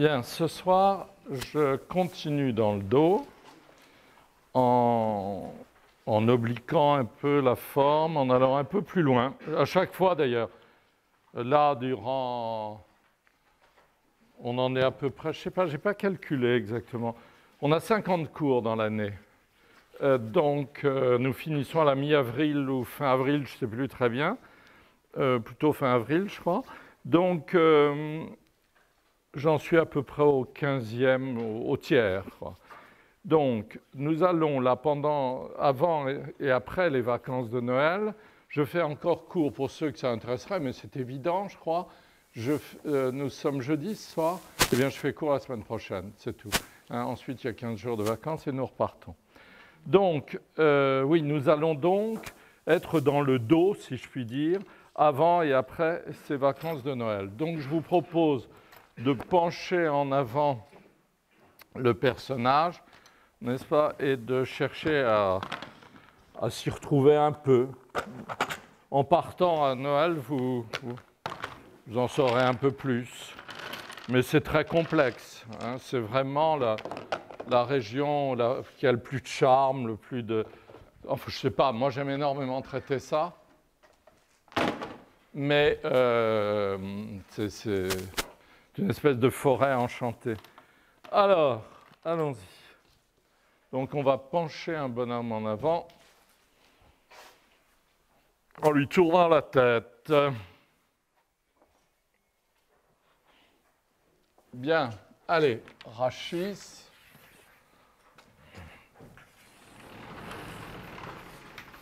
Bien, ce soir, je continue dans le dos en, obliquant un peu la forme, en allant un peu plus loin. À chaque fois d'ailleurs. Là, durant. On en est à peu près, je ne sais pas, je n'ai pas calculé exactement. On a 50 cours dans l'année. Euh, donc, euh, nous finissons à la mi-avril ou fin avril, je ne sais plus très bien. Euh, plutôt fin avril, je crois. Donc, J'en suis à peu près au 15e, au, tiers. Donc, nous allons là pendant, avant et après les vacances de Noël. Je fais encore cours pour ceux que ça intéresserait, mais c'est évident, je crois. Euh, nous sommes jeudi soir. Eh bien, je fais cours la semaine prochaine, c'est tout. Hein, ensuite, il y a 15 jours de vacances et nous repartons. Donc, euh, oui, nous allons donc être dans le dos, si je puis dire, avant et après ces vacances de Noël. Donc, je vous propose de pencher en avant le personnage, n'est-ce pas, et de chercher à, s'y retrouver un peu. En partant à Noël, vous, en saurez un peu plus. Mais c'est très complexe. Hein. C'est vraiment la, région qui a le plus de charme, le plus de. Enfin, je ne sais pas, moi j'aime énormément traiter ça. Mais euh, c'est une espèce de forêt enchantée. Alors, allons-y. Donc on va pencher un bonhomme en avant en lui tournant la tête. Bien, allez, rachis.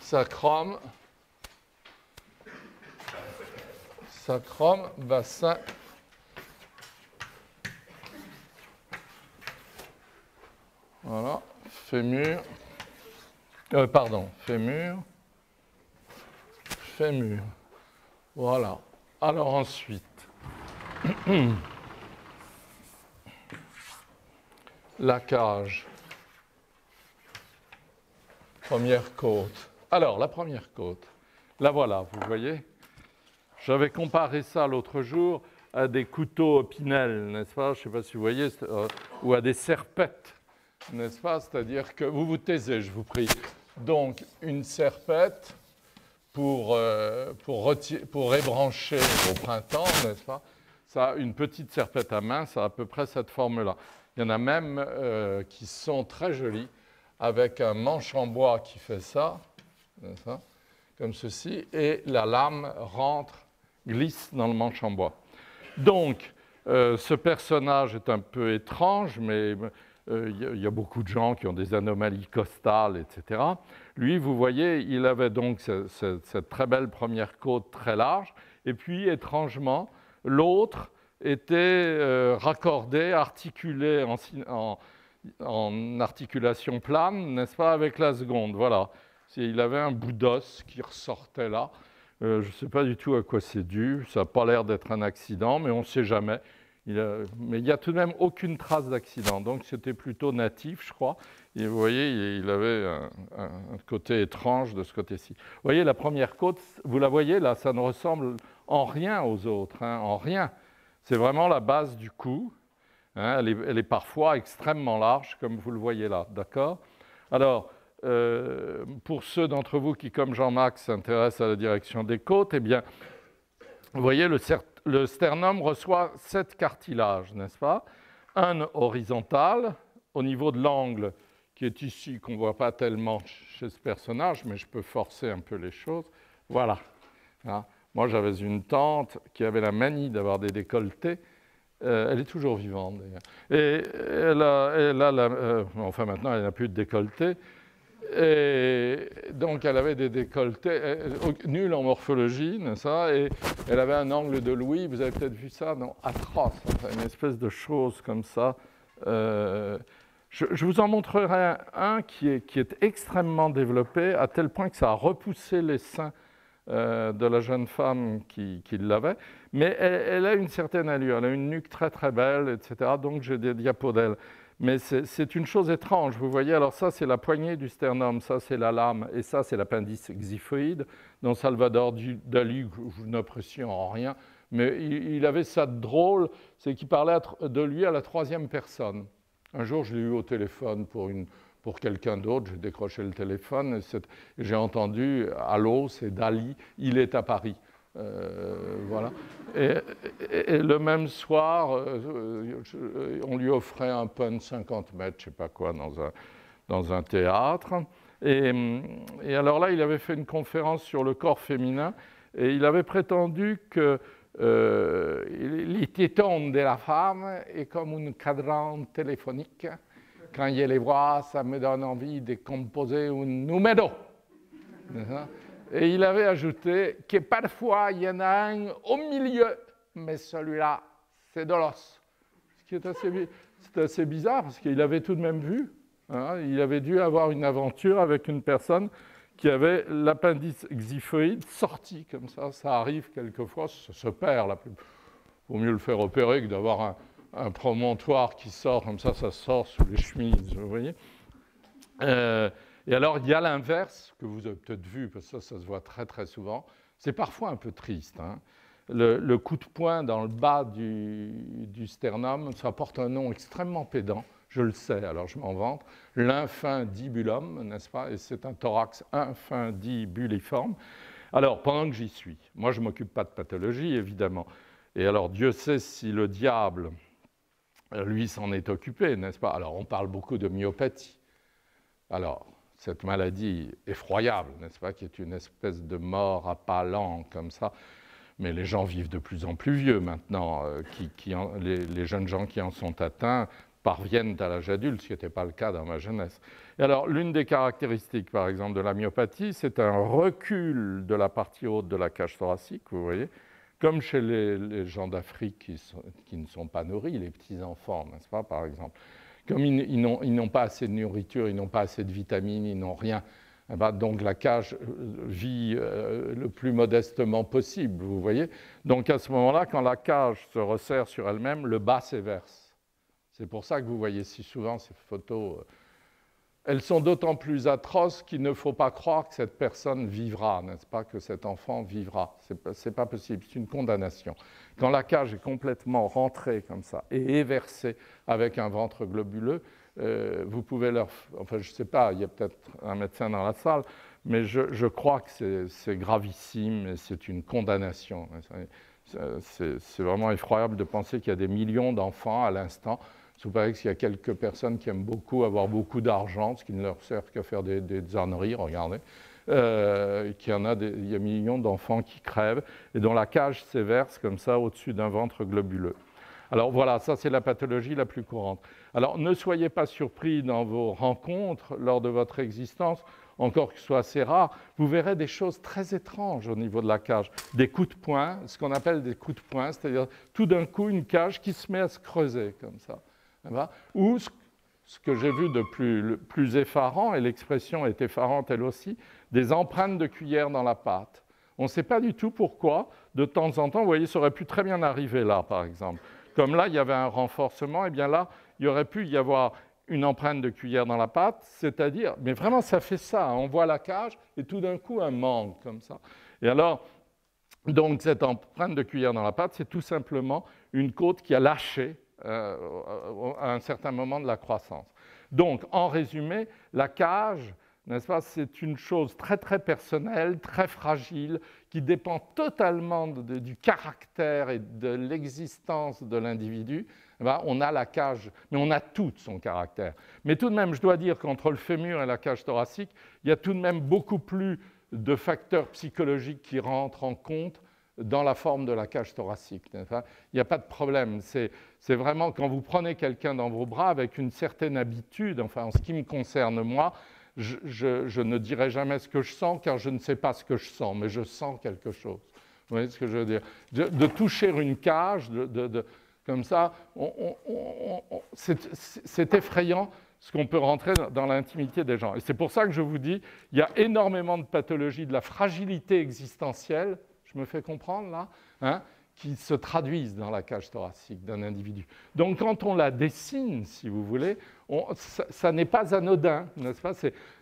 Sacrum. Sacrum, bassin. Voilà, fémur. Euh, pardon, fémur. Fémur. Voilà. Alors ensuite, la cage. Première côte. Alors, la première côte. La voilà, vous voyez J'avais comparé ça l'autre jour à des couteaux Pinel, n'est-ce pas? Je ne sais pas si vous voyez, euh, ou à des serpettes n'est-ce pas? C'est-à-dire que vous vous taisez, je vous prie. Donc, une serpette pour, euh, pour, ébrancher au printemps, n'est-ce pas? Ça, une petite serpette à main, ça a à peu près cette forme-là. Il y en a même euh, qui sont très jolies, avec un manche en bois qui fait ça, ça comme ceci, et la lame rentre, glisse dans le manche en bois. Donc, euh, ce personnage est un peu étrange, mais il euh, y, a beaucoup de gens qui ont des anomalies costales, etc. Lui, vous voyez, il avait donc ce, ce, cette très belle première côte très large, et puis étrangement, l'autre était euh, raccordé, articulé en articulation plane, n'est-ce pas, avec la seconde. Voilà. Il avait un bout d'os qui ressortait là. Euh, je ne sais pas du tout à quoi c'est dû. Ça n'a pas l'air d'être un accident, mais on ne sait jamais. Mais il n'y a tout de même aucune trace d'accident. Donc c'était plutôt natif, je crois. Et vous voyez, il avait un, côté étrange de ce côté-ci. Vous voyez, la première côte, vous la voyez là, ça ne ressemble en rien aux autres, hein, en rien. C'est vraiment la base du cou. Hein, elle, est, elle, est, parfois extrêmement large, comme vous le voyez là, d'accord? Alors, euh, pour ceux d'entre vous qui, comme Jean-Marc, s'intéressent à la direction des côtes, eh bien, vous voyez, le, le sternum reçoit sept cartilages, n'est-ce pas? Un horizontal, au niveau de l'angle, qui est ici, qu'on ne voit pas tellement chez ce personnage, mais je peux forcer un peu les choses. Voilà. Hein? Moi, j'avais une tante qui avait la manie d'avoir des décolletés. Euh, elle est toujours vivante, d'ailleurs. Et elle a, euh, enfin maintenant, elle n'a plus de décolleté. Et donc, elle avait des décolletés euh, nuls en morphologie, ça Et elle avait un angle de Louis, vous avez peut-être vu ça, non Atroce, une espèce de chose comme ça. Je, vous en montrerai un, qui, est, extrêmement développé, à tel point que ça a repoussé les seins euh, de la jeune femme qui, l'avait. Mais elle, a une certaine allure, elle a une nuque très très belle, etc. Donc j'ai des diapos d'elle. Mais c'est une chose étrange, vous voyez, alors ça c'est la poignée du sternum, ça c'est la lame, et ça c'est l'appendice xiphoïde, dont Salvador Dali, je n'apprécie en rien, mais il, avait ça de drôle, c'est qu'il parlait de lui à la troisième personne. Un jour, je l'ai eu au téléphone pour, pour quelqu'un d'autre, j'ai décroché le téléphone j'ai entendu Allô, c'est Dali, il est à Paris. Euh, voilà. Et, le même soir, euh, on lui offrait un pun 50 mètres, je ne sais pas quoi, dans un, dans un théâtre. Et, alors là, il avait fait une conférence sur le corps féminin et il avait prétendu que euh, de la femme est comme un cadran téléphonique. Quand je les vois, ça me donne envie de composer un numéro. Et il avait ajouté que parfois il y en a un au milieu, mais celui-là, c'est de l'os. Ce qui est assez, assez bizarre parce qu'il avait tout de même vu. Hein, il avait dû avoir une aventure avec une personne qui avait l'appendice xiphoïde sorti comme ça. Ça arrive quelquefois, ça se perd. Il vaut mieux le faire opérer que d'avoir un, promontoire qui sort comme ça, ça sort sous les chemises, vous voyez. Euh, et alors, il y a l'inverse, que vous avez peut-être vu, parce que ça, ça se voit très très souvent. C'est parfois un peu triste. Hein. Le, coup de poing dans le bas du, sternum, ça porte un nom extrêmement pédant je le sais, alors je m'en vante, l'infundibulum, n'est-ce pas? Et c'est un thorax infundibuliforme. Alors, pendant que j'y suis, moi je ne m'occupe pas de pathologie, évidemment. Et alors, Dieu sait si le diable, lui, s'en est occupé, n'est-ce pas? Alors, on parle beaucoup de myopathie. Alors, cette maladie effroyable, n'est-ce pas, qui est une espèce de mort à pas lent, comme ça. Mais les gens vivent de plus en plus vieux maintenant. Euh, qui, les, jeunes gens qui en sont atteints parviennent à l'âge adulte, ce qui n'était pas le cas dans ma jeunesse. Et alors, l'une des caractéristiques, par exemple, de la myopathie, c'est un recul de la partie haute de la cage thoracique, vous voyez, comme chez les, gens d'Afrique qui, qui, ne sont pas nourris, les petits-enfants, n'est-ce pas, par exemple. Comme ils, n'ont pas assez de nourriture, ils n'ont pas assez de vitamines, ils n'ont rien. Eh ben, donc la cage euh, vit euh, le plus modestement possible, vous voyez. Donc à ce moment-là, quand la cage se resserre sur elle-même, le bas s'éverse. C'est pour ça que vous voyez si souvent ces photos. Euh, elles sont d'autant plus atroces qu'il ne faut pas croire que cette personne vivra, n'est-ce pas, que cet enfant vivra. Ce n'est pas possible, c'est une condamnation. Quand la cage est complètement rentrée comme ça et éversée avec un ventre globuleux, euh, vous pouvez leur... Enfin, je ne sais pas, il y a peut-être un médecin dans la salle, mais je, crois que c'est gravissime et c'est une condamnation. C'est vraiment effroyable de penser qu'il y a des millions d'enfants à l'instant il paraît qu'il y a quelques personnes qui aiment beaucoup avoir beaucoup d'argent, ce qui ne leur sert qu'à faire des, des regardez. Euh, qu'il y en a, des, il y a millions d'enfants qui crèvent et dont la cage s'éverse comme ça au-dessus d'un ventre globuleux. Alors voilà, ça c'est la pathologie la plus courante. Alors ne soyez pas surpris dans vos rencontres lors de votre existence, encore que ce soit assez rare, vous verrez des choses très étranges au niveau de la cage. Des coups de poing, ce qu'on appelle des coups de poing, c'est-à-dire tout d'un coup une cage qui se met à se creuser comme ça. Ou que j'ai vu de plus, effarant, et l'expression est effarante elle aussi, des empreintes de cuillère dans la pâte. On ne sait pas du tout pourquoi, de temps en temps, vous voyez, ça aurait pu très bien arriver là, par exemple. Comme là, il y avait un renforcement, et bien là, il aurait pu y avoir une empreinte de cuillère dans la pâte, c'est-à-dire, mais vraiment, ça fait ça. Hein. On voit la cage et tout d'un coup, un manque comme ça. Et alors, donc, cette empreinte de cuillère dans la pâte, c'est tout simplement une côte qui a lâché euh, à un certain moment de la croissance. Donc, en résumé, la cage n'est-ce pas C'est une chose très très personnelle, très fragile, qui dépend totalement du caractère et de l'existence de l'individu. Eh ben, on a la cage, mais on a tout son caractère. Mais tout de même, je dois dire qu'entre le fémur et la cage thoracique, il y a tout de même beaucoup plus de facteurs psychologiques qui rentrent en compte dans la forme de la cage thoracique. Il n'y a pas de problème. C'est vraiment quand vous prenez quelqu'un dans vos bras avec une certaine habitude, enfin en ce qui me concerne moi, je, ne dirai jamais ce que je sens car je ne sais pas ce que je sens, mais je sens quelque chose. Vous voyez ce que je veux dire? De, toucher une cage, de, comme ça, c'est effrayant ce qu'on peut rentrer dans l'intimité des gens. Et c'est pour ça que je vous dis, il y a énormément de pathologies de la fragilité existentielle je me fais comprendre là, hein, qui se traduisent dans la cage thoracique d'un individu. Donc quand on la dessine, si vous voulez, ça, n'est pas anodin, n'est-ce pas?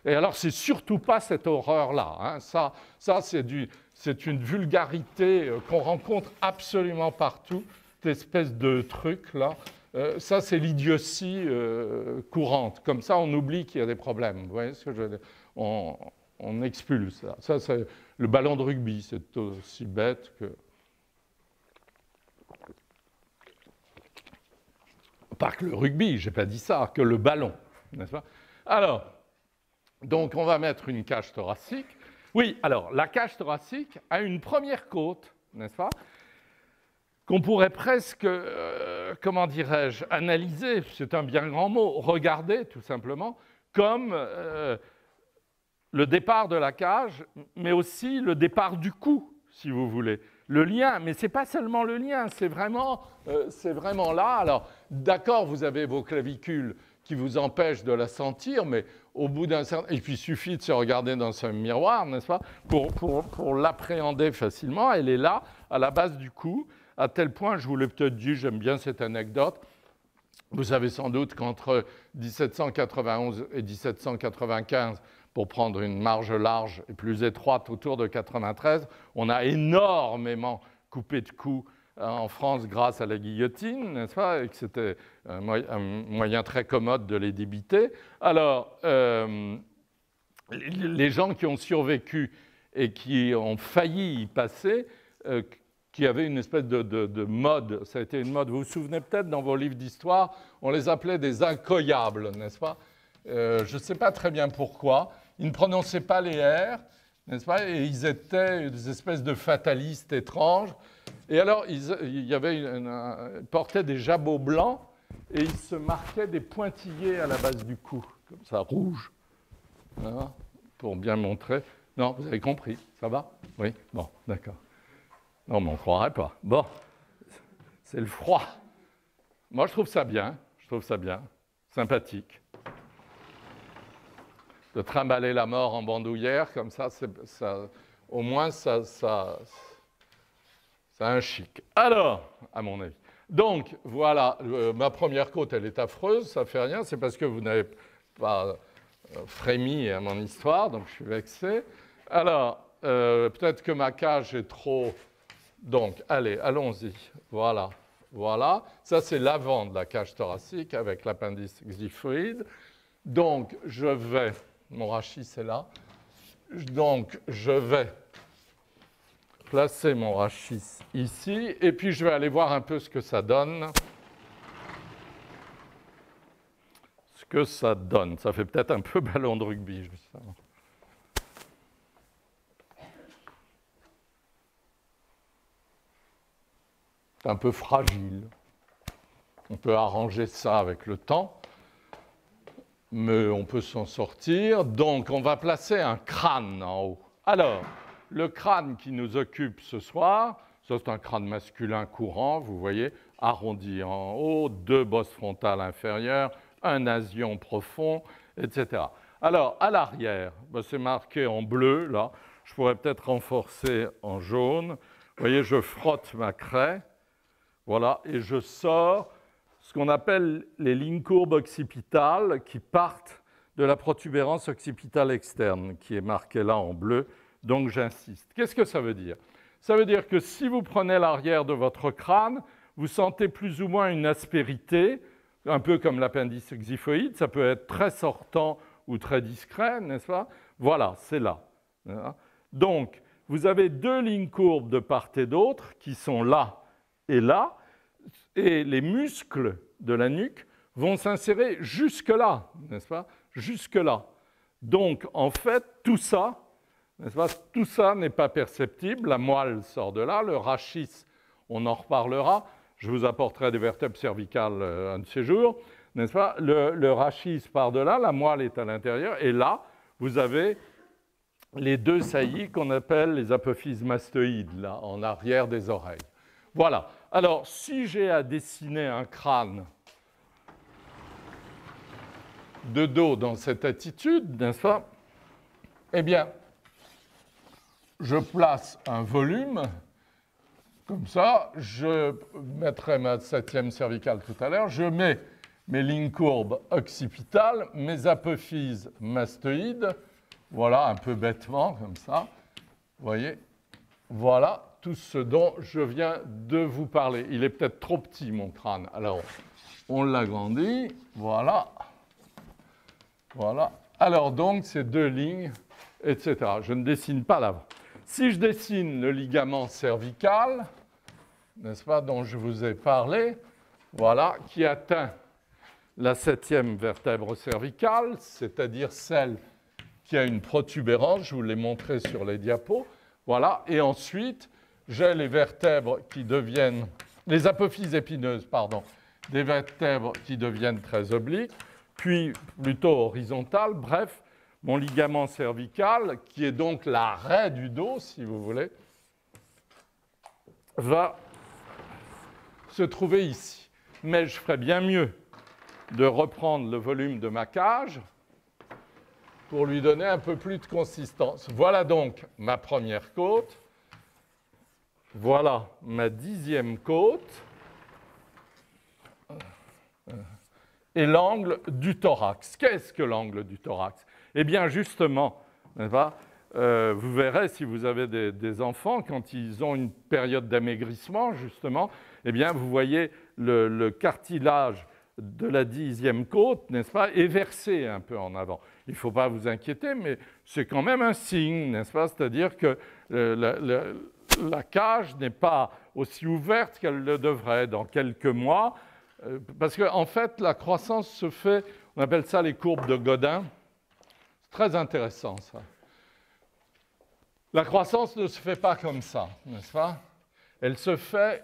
Et alors c'est surtout pas cette horreur-là. Hein. Ça, ça c'est une vulgarité euh, qu'on rencontre absolument partout, cette espèce de truc là. Euh, ça, c'est l'idiotie euh, courante. Comme ça, on oublie qu'il y a des problèmes. Vous voyez ce que je veux dire? On, on expulse ça. Ça, le ballon de rugby, c'est aussi bête que. Pas que le rugby, j'ai pas dit ça, que le ballon, n'est-ce pas? Alors, donc on va mettre une cage thoracique. Oui, alors la cage thoracique a une première côte, n'est-ce pas? Qu'on pourrait presque, euh, comment dirais-je, analyser, c'est un bien grand mot, regarder tout simplement, comme euh, le départ de la cage, mais aussi le départ du cou, si vous voulez. Le lien, mais ce n'est pas seulement le lien, c'est vraiment, euh, vraiment là. Alors, d'accord, vous avez vos clavicules qui vous empêchent de la sentir, mais au bout d'un certain... Et puis, il suffit de se regarder dans un miroir, n'est-ce pas, pour, pour, l'appréhender facilement. Elle est là, à la base du cou, à tel point, je vous l'ai peut-être dit, j'aime bien cette anecdote, vous savez sans doute qu'entre 1791 et 1795, pour prendre une marge large et plus étroite autour de 93. On a énormément coupé de coups euh, en France grâce à la guillotine, n'est-ce pas, et que c'était un, moyen très commode de les débiter. Alors, euh, les gens qui ont survécu et qui ont failli y passer, euh, qui avaient une espèce de, de, mode, ça a été une mode, vous vous souvenez peut-être dans vos livres d'histoire, on les appelait des incoyables, n'est-ce pas? Je ne sais pas très bien pourquoi, ils ne prononçaient pas les R, n'est-ce pas Et ils étaient des espèces de fatalistes étranges. Et alors, ils, portaient des jabots blancs et ils se marquaient des pointillés à la base du cou, comme ça, rouge, hein, pour bien montrer. Non, vous avez compris, ça va? Oui, bon, d'accord. Non, mais on ne croirait pas. Bon, c'est le froid. Moi, je trouve ça bien, je trouve ça bien, sympathique de trimballer la mort en bandoulière, comme ça, ça au moins ça, ça, a un chic. Alors, à mon avis. Donc, voilà, euh, ma première côte, elle est affreuse, ça fait rien, c'est parce que vous n'avez pas euh, frémi à mon histoire, donc je suis vexé. Alors, euh, peut-être que ma cage est trop... Donc, allez, allons-y. Voilà, voilà. Ça, c'est l'avant de la cage thoracique avec l'appendice xiphoïde. Donc, je vais mon rachis est là. Donc, je vais placer mon rachis ici, et puis je vais aller voir un peu ce que ça donne. Ce que ça donne. Ça fait peut-être un peu ballon de rugby, sais. C'est un peu fragile. On peut arranger ça avec le temps mais on peut s'en sortir. Donc, on va placer un crâne en haut. Alors, le crâne qui nous occupe ce soir, c'est un crâne masculin courant, vous voyez, arrondi en haut, deux bosses frontales inférieures, un nasion profond, etc. Alors, à l'arrière, ben, c'est marqué en bleu, là. Je pourrais peut-être renforcer en jaune. Vous voyez, je frotte ma craie, voilà, et je sors ce qu'on appelle les lignes courbes occipitales qui partent de la protubérance occipitale externe, qui est marquée là en bleu, donc j'insiste. Qu'est-ce que ça veut dire? Ça veut dire que si vous prenez l'arrière de votre crâne, vous sentez plus ou moins une aspérité, un peu comme l'appendice xiphoïde, ça peut être très sortant ou très discret, n'est-ce pas? Voilà, c'est là. Hein? Donc, vous avez deux lignes courbes de part et d'autre qui sont là et là, et les muscles de la nuque vont s'insérer jusque là, n'est-ce pas? Jusque là. Donc, en fait, tout ça, n'est-ce pas? Tout ça n'est pas perceptible. La moelle sort de là, le rachis, on en reparlera. Je vous apporterai des vertèbres cervicales euh, un de ces jours, n'est-ce pas? Le, le rachis part de là, la moelle est à l'intérieur, et là, vous avez les deux saillies qu'on appelle les apophyses mastoïdes, là, en arrière des oreilles. Voilà. Alors, si j'ai à dessiner un crâne de dos dans cette attitude, n'est-ce Eh bien, je place un volume, comme ça, je mettrai ma septième cervicale tout à l'heure, je mets mes lignes courbes occipitales, mes apophyses mastoïdes, voilà, un peu bêtement, comme ça. Vous voyez? Voilà tout ce dont je viens de vous parler. Il est peut-être trop petit, mon crâne. Alors, on l'agrandit. Voilà. Voilà. Alors, donc, ces deux lignes, etc. Je ne dessine pas l'avant. Si je dessine le ligament cervical, n'est-ce pas, dont je vous ai parlé, voilà, qui atteint la septième vertèbre cervicale, c'est-à-dire celle qui a une protubérance, je vous l'ai montré sur les diapos. Voilà, et ensuite, j'ai les vertèbres qui deviennent, les apophyses épineuses, pardon, des vertèbres qui deviennent très obliques, puis plutôt horizontales. Bref, mon ligament cervical, qui est donc l'arrêt du dos, si vous voulez, va se trouver ici. Mais je ferais bien mieux de reprendre le volume de ma cage pour lui donner un peu plus de consistance. Voilà donc ma première côte. Voilà ma dixième côte. Et l'angle du thorax. Qu'est-ce que l'angle du thorax? Eh bien, justement, euh, vous verrez si vous avez des, enfants, quand ils ont une période d'amaigrissement, justement, eh bien, vous voyez le cartilage de la dixième côte, n'est-ce pas, est versé un peu en avant. Il ne faut pas vous inquiéter, mais c'est quand même un signe, n'est-ce pas? C'est-à-dire que euh, la, cage n'est pas aussi ouverte qu'elle le devrait dans quelques mois, euh, parce qu'en en fait, la croissance se fait, on appelle ça les courbes de Godin. C'est très intéressant, ça. La croissance ne se fait pas comme ça, n'est-ce pas? Elle se fait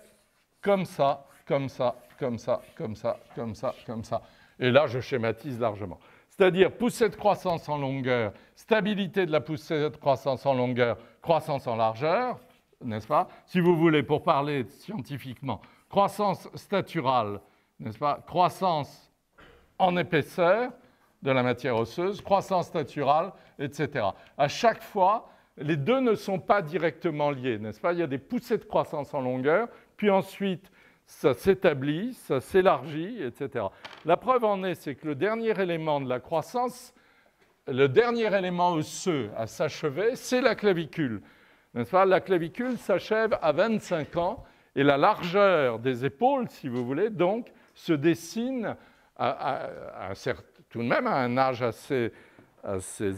comme ça, comme ça, comme ça, comme ça, comme ça, comme ça. Et là, je schématise largement. C'est-à-dire poussée de croissance en longueur, stabilité de la poussée de croissance en longueur, croissance en largeur, n'est-ce pas? Si vous voulez, pour parler scientifiquement, croissance staturale, n'est-ce pas? Croissance en épaisseur de la matière osseuse, croissance staturale, etc. À chaque fois, les deux ne sont pas directement liés, n'est-ce pas? Il y a des poussées de croissance en longueur, puis ensuite ça s'établit, ça s'élargit, etc. La preuve en est, c'est que le dernier élément de la croissance, le dernier élément osseux à s'achever, c'est la clavicule. Pas? La clavicule s'achève à 25 ans et la largeur des épaules, si vous voulez, donc, se dessine tout de même à un âge assez,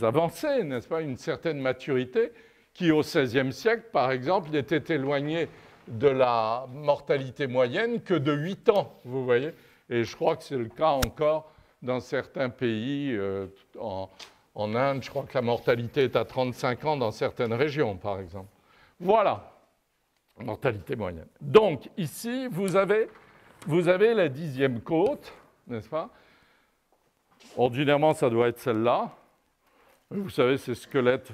avancé, n'est-ce pas, une certaine maturité, qui au XVIe siècle, par exemple, n'était éloignée de la mortalité moyenne que de 8 ans, vous voyez? Et je crois que c'est le cas encore dans certains pays. Euh, en, Inde, je crois que la mortalité est à 35 ans dans certaines régions, par exemple. Voilà, mortalité moyenne. Donc ici, vous avez, vous avez la dixième côte, n'est-ce pas? Ordinairement, ça doit être celle-là. Vous savez, ces squelettes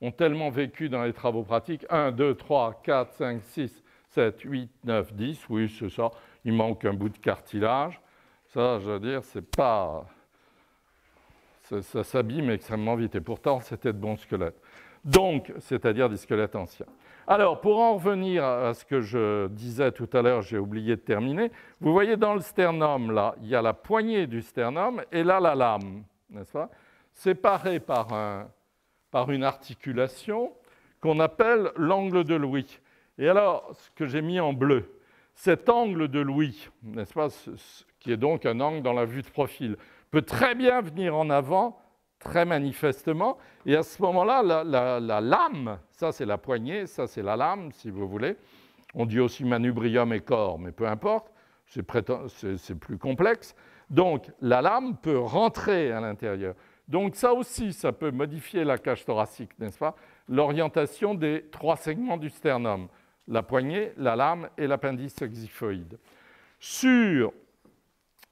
ont tellement vécu dans les travaux pratiques. 1, 2, 3, 4, 5, 6, 7, 8, 9, 10. Oui, c'est ça. Il manque un bout de cartilage. Ça, je veux dire, c'est pas. Ça, s'abîme extrêmement vite. Et pourtant, c'était de bons squelettes. Donc, c'est-à-dire des squelettes anciens. Alors, pour en revenir à ce que je disais tout à l'heure, j'ai oublié de terminer. Vous voyez dans le sternum, là, il y a la poignée du sternum et là, la lame, n'est-ce pas? Séparée par un, par une articulation qu'on appelle l'angle de Louis. Et alors, ce que j'ai mis en bleu, cet angle de Louis, n'est-ce pas, qui est donc un angle dans la vue de profil, peut très bien venir en avant très manifestement. Et à ce moment-là, la, lame, ça c'est la poignée, ça c'est la lame, si vous voulez. On dit aussi manubrium et corps, mais peu importe, c'est plus complexe. Donc la lame peut rentrer à l'intérieur. Donc ça aussi, ça peut modifier la cage thoracique, n'est-ce pas? L'orientation des trois segments du sternum, la poignée, la lame et l'appendice exiphoïde. Sur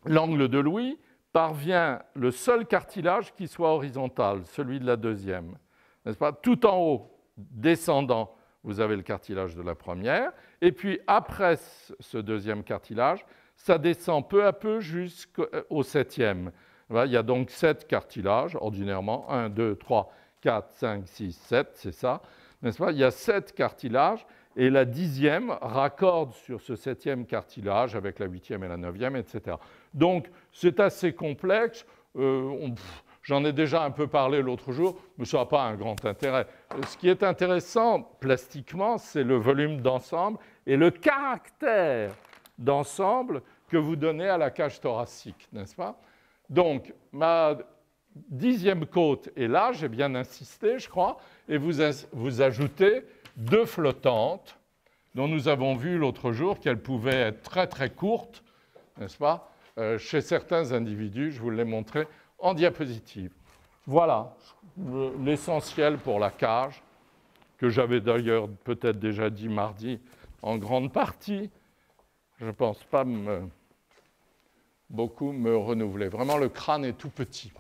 l'angle de Louis, parvient le seul cartilage qui soit horizontal, celui de la deuxième. N'est-ce pas? Tout en haut, descendant, vous avez le cartilage de la première, et puis après ce deuxième cartilage, ça descend peu à peu jusqu'au septième. Il y a donc sept cartilages, ordinairement, 1, 2, 3, 4, 5, 6, 7, c'est ça, n'est-ce pas? Il y a sept cartilages, et la dixième raccorde sur ce septième cartilage avec la huitième et la neuvième, etc. Donc c'est assez complexe. Euh, j'en ai déjà un peu parlé l'autre jour, mais ça n'a pas un grand intérêt. Ce qui est intéressant plastiquement, c'est le volume d'ensemble et le caractère d'ensemble que vous donnez à la cage thoracique, n'est-ce pas? Donc, ma dixième côte est là, j'ai bien insisté, je crois, et vous, vous ajoutez deux flottantes, dont nous avons vu l'autre jour qu'elles pouvaient être très très courtes, n'est-ce pas, euh, chez certains individus, je vous l'ai montré en diapositive. Voilà l'essentiel pour la cage, que j'avais d'ailleurs peut-être déjà dit mardi en grande partie. Je ne pense pas beaucoup me renouveler. Vraiment, le crâne est tout petit.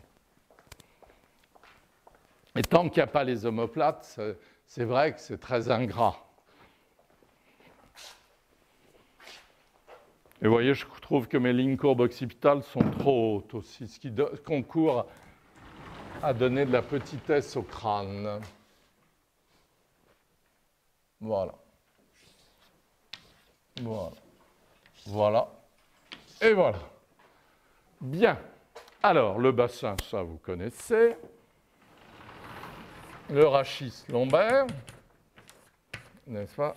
Et tant qu'il n'y a pas les omoplates, c'est vrai que c'est très ingrat. Et vous voyez, je trouve que mes lignes courbes occipitales sont trop hautes aussi, ce qui concourt à donner de la petitesse au crâne. Voilà. Voilà. Voilà. Et voilà. Bien. Alors, le bassin, ça vous connaissez le rachis lombaire, n'est-ce pas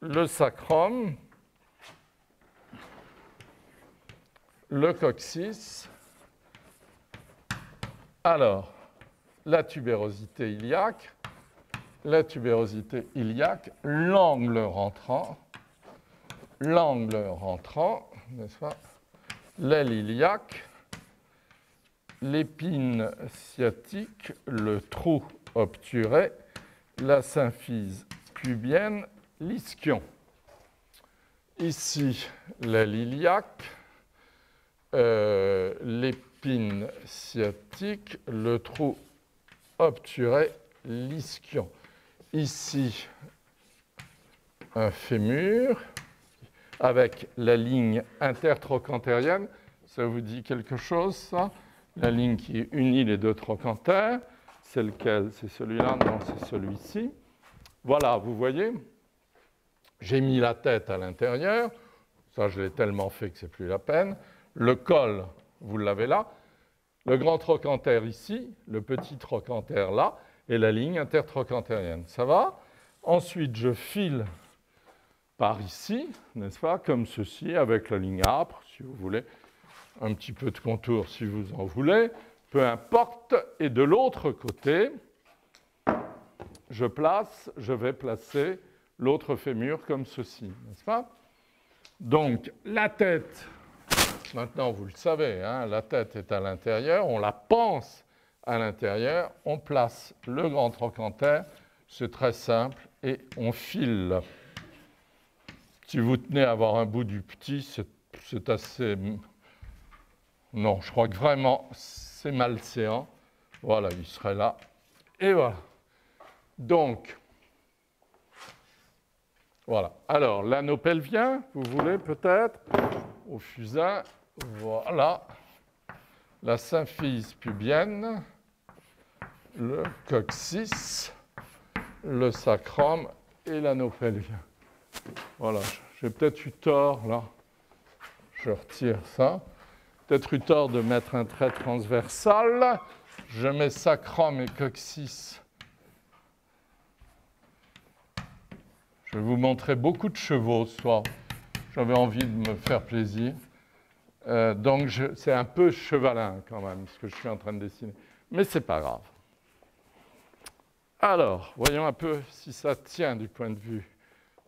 Le sacrum, le coccyx. Alors, la tubérosité iliaque, la iliaque, l'angle rentrant, l'angle rentrant, n'est-ce pas L'aile iliaque, l'épine sciatique, le trou obturé, la symphyse pubienne, l'ischio. Ici, la iliaque, euh, l'épine sciatique, le trou obturé, l'ischio. Ici, un fémur avec la ligne intertrochantérienne. Ça vous dit quelque chose, ça? La ligne qui unit les deux trochantères. C'est lequel C'est celui-là Non, c'est celui-ci. Voilà, vous voyez, j'ai mis la tête à l'intérieur. Ça, je l'ai tellement fait que c'est plus la peine. Le col, vous l'avez là. Le grand trochantère ici, le petit trochantère là, et la ligne intertrochantérienne. Ça va? Ensuite, je file par ici, n'est-ce pas, comme ceci, avec la ligne âpre, si vous voulez, un petit peu de contour si vous en voulez peu importe. Et de l'autre côté, je place, je vais placer l'autre fémur comme ceci, n'est-ce pas? Donc la tête, maintenant vous le savez, hein, la tête est à l'intérieur, on la pense à l'intérieur, on place le grand trochanter, c'est très simple, et on file. Si vous tenez à avoir un bout du petit, c'est assez... Non, je crois que vraiment, c'est malséant. Voilà, il serait là. Et voilà. Donc, voilà. Alors, l'anneau pelvien, vous voulez peut-être, au fusain. Voilà. La symphyse pubienne, le coccyx, le sacrum et l'anneau pelvien. Voilà. J'ai peut-être eu tort là. Je retire ça peut-être eu tort de mettre un trait transversal. Je mets sacrum et coccyx. Je vais vous montrer beaucoup de chevaux ce soir. J'avais envie de me faire plaisir. Euh, donc c'est un peu chevalin quand même, ce que je suis en train de dessiner. Mais c'est pas grave. Alors, voyons un peu si ça tient du point de vue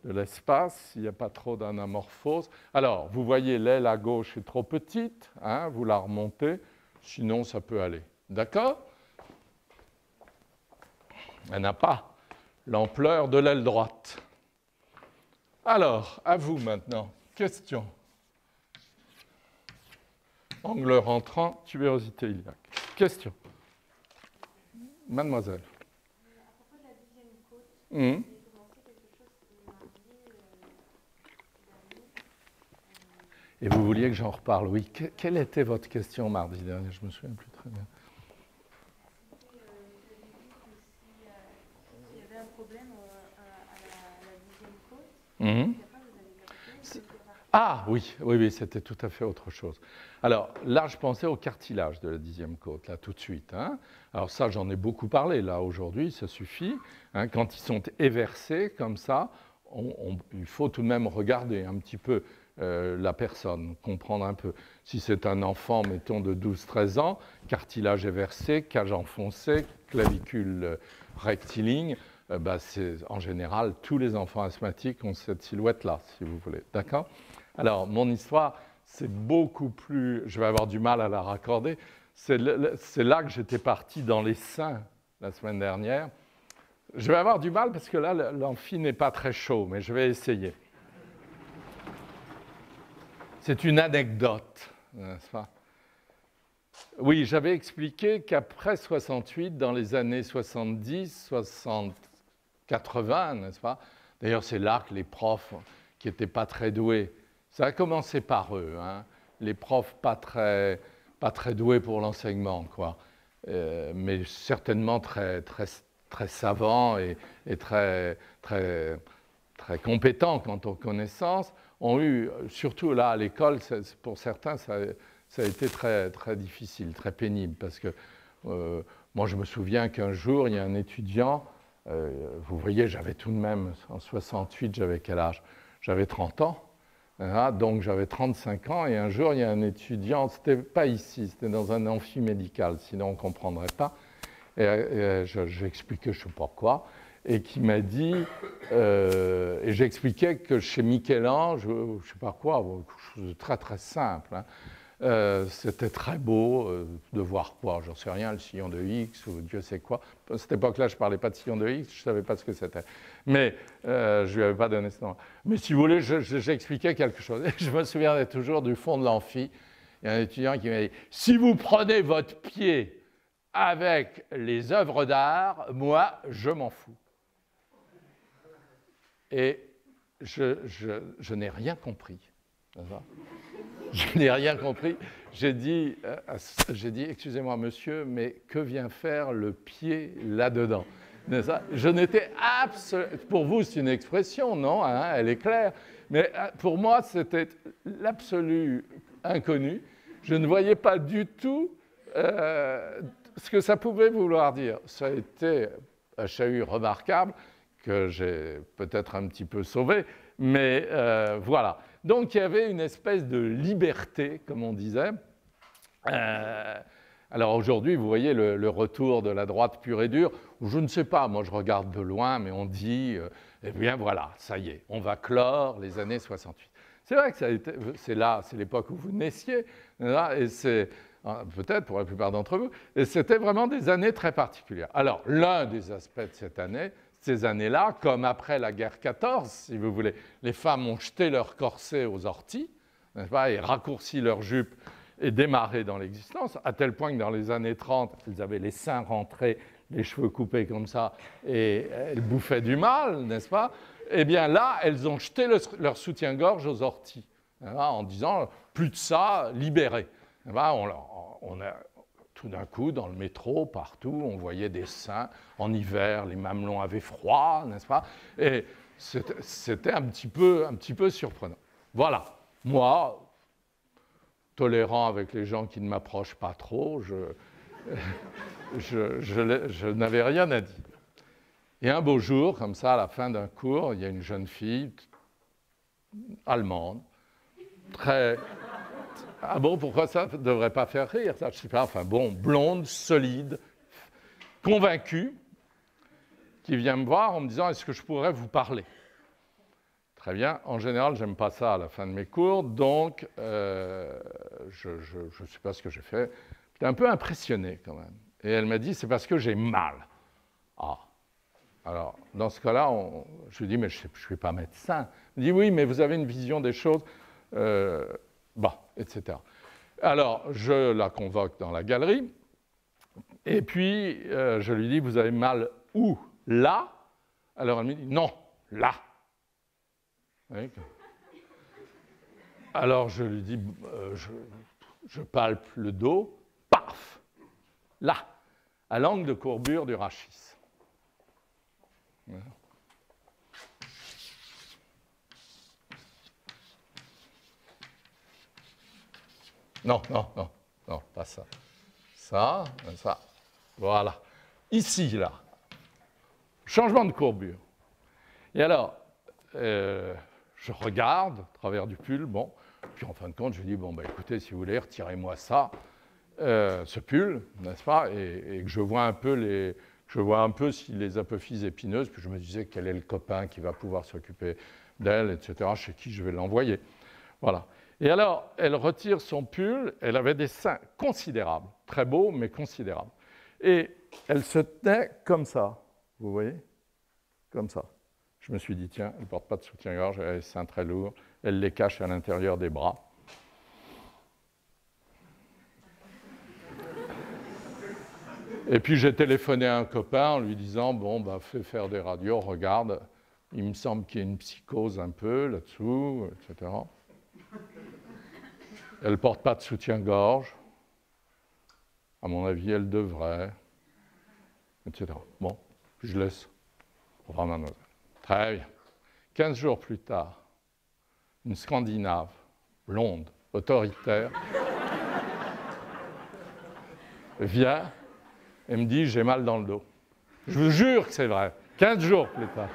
de l'espace, s'il n'y a pas trop d'anamorphose. Alors, vous voyez, l'aile à gauche est trop petite, hein, vous la remontez, sinon ça peut aller. D'accord? Elle n'a pas l'ampleur de l'aile droite. Alors, à vous maintenant. Question. Angle rentrant, tubérosité iliaque. Question. Mademoiselle. Mmh. Et vous vouliez que j'en reparle, oui. quelle était votre question mardi dernier? Je me souviens plus très bien. S'il y avait un problème à la dixième côte, mmh. Ah oui, oui, oui, c'était tout à fait autre chose. Alors là, je pensais au cartilage de la dixième côte, là tout de suite. Hein. Alors ça, j'en ai beaucoup parlé là aujourd'hui, ça suffit. Hein. Quand ils sont éversés comme ça, il faut tout de même regarder un petit peu euh, la personne, comprendre un peu. Si c'est un enfant, mettons, de 12-13 ans, cartilage éversé, cage enfoncée, clavicule euh, rectiligne, euh, bah, en général, tous les enfants asthmatiques ont cette silhouette-là, si vous voulez. D'accord? Alors, mon histoire, c'est beaucoup plus. Je vais avoir du mal à la raccorder. C'est là que j'étais parti dans les seins la semaine dernière. Je vais avoir du mal parce que là, l'amphi n'est pas très chaud, mais je vais essayer. C'est une anecdote, n'est-ce pas? Oui, j'avais expliqué qu'après 68, dans les années 70, 60, 80, n'est-ce pas? D'ailleurs, c'est là que les profs qui n'étaient pas très doués ça a commencé par eux, hein. les profs pas très, pas très doués pour l'enseignement, quoi. Euh, mais certainement très, très, très savants et, très, très, très compétents quant aux connaissances, ont eu, surtout là à l'école, pour certains, ça, a été très, très difficile, très pénible, parce que euh, moi je me souviens qu'un jour, il y a un étudiant, euh, vous voyez, j'avais tout de même, en 68, j'avais quel âge? J'avais 30 ans. Ah, donc j'avais 35 ans et un jour il y a un étudiant, c'était pas ici, c'était dans un amphi médical, sinon on ne comprendrait pas. Et, j'expliquais je et qui m'a dit, euh, et j'expliquais que chez Michel-Ange, je ne sais pas quoi, quelque chose de très très simple, hein, euh, c'était très beau euh, de voir quoi, j'en sais rien, le sillon de X ou Dieu sait quoi. À cette époque-là, je ne parlais pas de sillon de X, je ne savais pas ce que c'était. Mais je ne lui avais pas donné ce nom. Mais si vous voulez, j'expliquais quelque chose. je me souviens toujours du fond de l'amphi. Il y a un étudiant qui m'a dit Si vous prenez votre pied avec les œuvres d'art, moi, je m'en fous. Et je, n'ai rien compris je n'ai rien compris. J'ai dit, euh, dit excusez-moi monsieur, mais que vient faire le pied là-dedans? Je n'étais absolument... Pour vous, c'est une expression, non hein, Elle est claire. Mais euh, pour moi, c'était l'absolu inconnu. Je ne voyais pas du tout euh, ce que ça pouvait vouloir dire. Ça a été un chahut remarquable que j'ai peut-être un petit peu sauvé, mais voilà. Donc il y avait une espèce de liberté, comme on disait. Euh, alors aujourd'hui, vous voyez le, retour de la droite pure et dure, où je ne sais pas, moi je regarde de loin, mais on dit, euh, eh bien voilà, ça y est, on va clore les années 68. C'est vrai que c'est là, c'est l'époque où vous naissiez, et c'est hein, peut-être pour la plupart d'entre vous, et c'était vraiment des années très particulières. Alors l'un des aspects de cette année, ces années-là, comme après la guerre 14, si vous voulez, les femmes ont jeté leur corset aux orties, pas, et raccourci leur jupe et démarré dans l'existence, à tel point que dans les années 30, elles avaient les seins rentrés, les cheveux coupés comme ça, et elles bouffaient du mal, n'est-ce pas Eh bien là, elles ont jeté leur soutien-gorge aux orties, en disant, plus de ça, libérez. On, on a, tout d'un coup, dans le métro, partout, on voyait des seins. En hiver, les mamelons avaient froid, n'est-ce pas? Et c'était un petit, peu, un petit peu surprenant. Voilà. Moi, tolérant avec les gens qui ne m'approchent pas trop, je, je, je n'avais rien à dire. Et un beau jour, comme ça, à la fin d'un cours, il y a une jeune fille allemande, très, ah bon, pourquoi ça ne devrait pas faire rire ça Je sais pas, enfin bon, blonde, solide, convaincu qui vient me voir en me disant Est-ce que je pourrais vous parler? Très bien. En général, j'aime pas ça à la fin de mes cours, donc euh, je ne sais pas ce que j'ai fait. J'étais un peu impressionné quand même. Et elle m'a dit C'est parce que j'ai mal. Ah. Alors, dans ce cas-là, je lui dis Mais je ne suis pas médecin. Elle dit Oui, mais vous avez une vision des choses. Euh, bah, etc. Alors, je la convoque dans la galerie. Et puis, euh, je lui dis Vous avez mal où? Là? Alors, elle me dit Non, là. Alors je lui dis, euh, je, palpe le dos, paf, là, à l'angle de courbure du rachis. Non, non, non, non, pas ça. Ça, ça. Voilà. Ici, là. Changement de courbure. Et alors, euh, je regarde à travers du pull, bon, puis en fin de compte, je dis, bon, bah, écoutez, si vous voulez, retirez-moi ça, euh, ce pull, n'est-ce pas, et, que je vois un peu les, je vois un peu si les apophyses épineuses, puis je me disais quel est le copain qui va pouvoir s'occuper d'elle, etc., chez qui je vais l'envoyer. Voilà. Et alors, elle retire son pull, elle avait des seins considérables, très beaux, mais considérables. Et elle se tenait comme ça, vous voyez Comme ça. Je me suis dit, tiens, elle ne porte pas de soutien-gorge, elle a les seins très lourds, elle les cache à l'intérieur des bras. Et puis j'ai téléphoné à un copain en lui disant, bon, bah, fais faire des radios, regarde, il me semble qu'il y a une psychose un peu là-dessous, etc. Elle ne porte pas de soutien-gorge. À mon avis, elle devrait, etc. Bon, je laisse. Mademoiselle. Très bien. Quinze jours plus tard, une Scandinave, blonde, autoritaire, vient et me dit J'ai mal dans le dos. Je vous jure que c'est vrai. Quinze jours plus tard.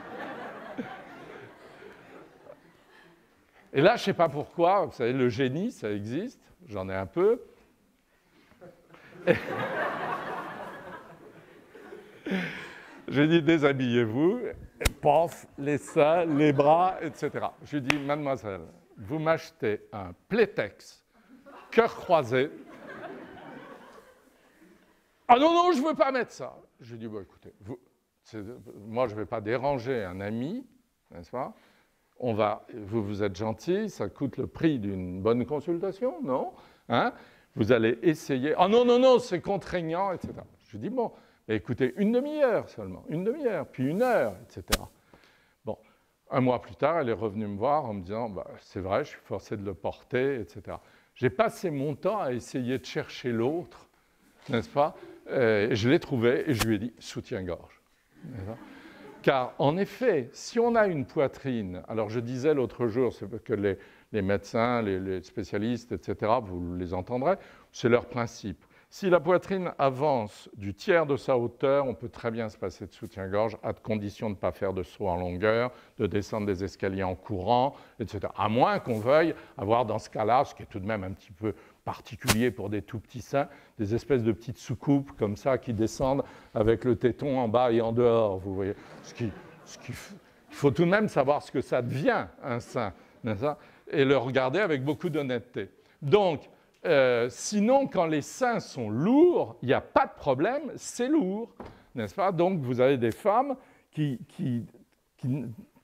Et là, je ne sais pas pourquoi, vous savez, le génie, ça existe, j'en ai un peu. J'ai dit déshabillez-vous, paf, les seins, les bras, etc. Je lui dis mademoiselle, vous m'achetez un plétex, cœur croisé. Ah non, non, je ne veux pas mettre ça. Je lui dis bon, écoutez, moi je ne vais pas déranger un ami, n'est-ce pas? On va, vous, vous êtes gentil, ça coûte le prix d'une bonne consultation, non hein? Vous allez essayer. Ah non, non, non, c'est contraignant, etc. Je dis bon, écoutez, une demi-heure seulement, une demi-heure, puis une heure, etc. Bon, un mois plus tard, elle est revenue me voir en me disant, bah, c'est vrai, je suis forcé de le porter, etc. J'ai passé mon temps à essayer de chercher l'autre, n'est-ce pas? Euh, Je l'ai trouvé et je lui ai dit, soutien-gorge. Car en effet, si on a une poitrine, alors je disais l'autre jour, c'est que les, médecins, les, les, spécialistes, etc., vous les entendrez, c'est leur principe. Si la poitrine avance du tiers de sa hauteur, on peut très bien se passer de soutien-gorge, à condition de ne pas faire de saut en longueur, de descendre des escaliers en courant, etc. À moins qu'on veuille avoir dans ce cas-là, ce qui est tout de même un petit peu particulier pour des tout petits seins, des espèces de petites soucoupes comme ça qui descendent avec le téton en bas et en dehors, vous voyez. Ce qui, il faut tout de même savoir ce que ça devient, un sein, et le regarder avec beaucoup d'honnêteté. Donc, euh, sinon, quand les seins sont lourds, il n'y a pas de problème, c'est lourd, n'est-ce pas Donc, vous avez des femmes qui,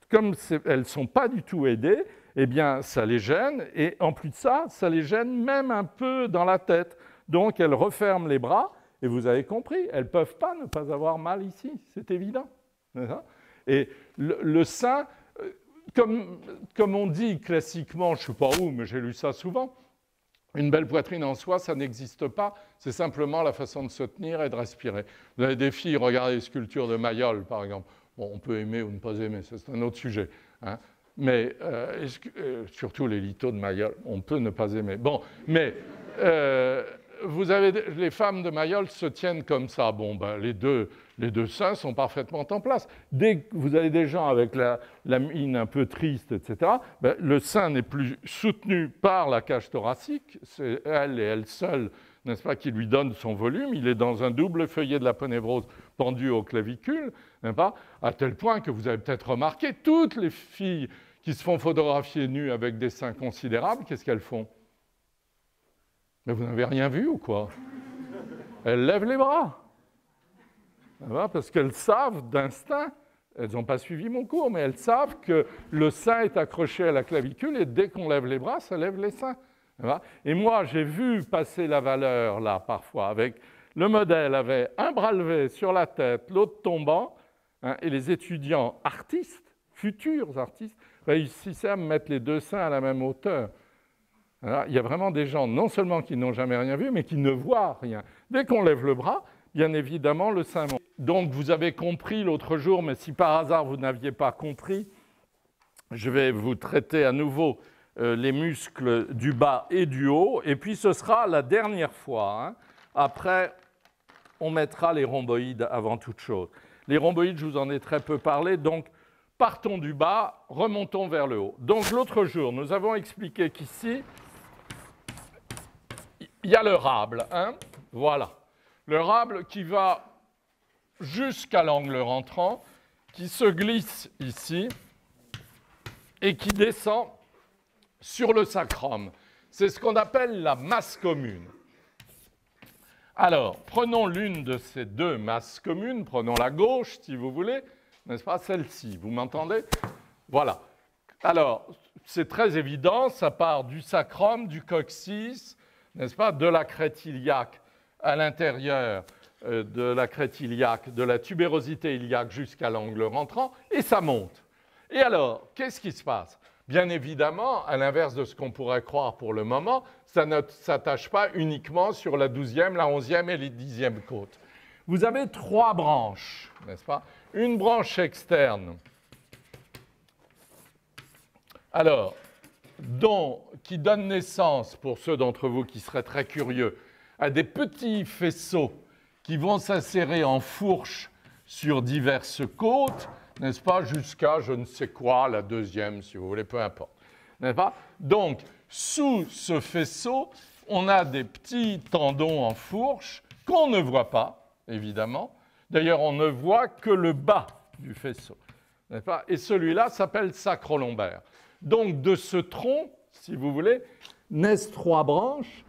comme elles ne sont pas du tout aidées, eh bien, ça les gêne, et en plus de ça, ça les gêne même un peu dans la tête. Donc, elles referment les bras, et vous avez compris, elles ne peuvent pas ne pas avoir mal ici, c'est évident. Et le, sein, euh, comme, comme on dit classiquement, je ne sais pas où, mais j'ai lu ça souvent, une belle poitrine en soi, ça n'existe pas. C'est simplement la façon de se tenir et de respirer. Vous avez des filles, regardez les sculptures de Mayol, par exemple. Bon, on peut aimer ou ne pas aimer, c'est un autre sujet. Hein. Mais euh, euh, surtout les lithos de Mayol, on peut ne pas aimer. Bon, mais euh, vous avez les femmes de Mayol se tiennent comme ça. Bon, ben, les deux, les deux seins sont parfaitement en place. Dès que vous avez des gens avec la, mine un peu triste, etc., ben, le sein n'est plus soutenu par la cage thoracique, c'est elle et elle seule, n'est-ce pas, qui lui donne son volume. Il est dans un double feuillet de l'aponévrose pendu au clavicule, n'est-ce pas, à tel point que vous avez peut-être remarqué, toutes les filles qui se font photographier nues avec des seins considérables, qu'est-ce qu'elles font? Mais vous n'avez rien vu ou quoi? Elles lèvent les bras. Parce qu'elles savent d'instinct, elles n'ont pas suivi mon cours, mais elles savent que le sein est accroché à la clavicule et dès qu'on lève les bras, ça lève les seins. Et moi, j'ai vu passer la valeur là parfois avec le modèle avait un bras levé sur la tête, l'autre tombant, hein, et les étudiants artistes, futurs artistes, réussissaient à mettre les deux seins à la même hauteur. il y a vraiment des gens, non seulement qui n'ont jamais rien vu, mais qui ne voient rien. Dès qu'on lève le bras, bien évidemment, le sein monte. Donc, vous avez compris l'autre jour, mais si par hasard vous n'aviez pas compris, je vais vous traiter à nouveau euh, les muscles du bas et du haut, et puis ce sera la dernière fois. Hein. Après, on mettra les rhomboïdes avant toute chose. Les rhomboïdes, je vous en ai très peu parlé, donc partons du bas, remontons vers le haut. Donc l'autre jour, nous avons expliqué qu'ici, il y a le rable. Hein voilà. Le rable qui va jusqu'à l'angle rentrant, qui se glisse ici et qui descend sur le sacrum. C'est ce qu'on appelle la masse commune. Alors, prenons l'une de ces deux masses communes, prenons la gauche si vous voulez, n'est-ce pas celle-ci, vous m'entendez? Voilà. Alors, c'est très évident, ça part du sacrum, du coccyx, n'est-ce pas, de la crête iliaque à l'intérieur euh, de la crête iliaque, de la tubérosité iliaque jusqu'à l'angle rentrant, et ça monte. Et alors, qu'est-ce qui se passe? Bien évidemment, à l'inverse de ce qu'on pourrait croire pour le moment, ça ne s'attache pas uniquement sur la douzième, la onzième et les dixièmes côtes. Vous avez trois branches, n'est-ce pas? Une branche externe, alors, qui donne naissance, pour ceux d'entre vous qui seraient très curieux, à des petits faisceaux qui vont s'insérer en fourche sur diverses côtes, n'est-ce pas, jusqu'à je ne sais quoi, la deuxième, si vous voulez, peu importe. N'est-ce pas? Donc, sous ce faisceau, on a des petits tendons en fourche qu'on ne voit pas, évidemment. D'ailleurs, on ne voit que le bas du faisceau. Et celui-là s'appelle sacrolombaire. Donc, de ce tronc, si vous voulez, naissent trois branches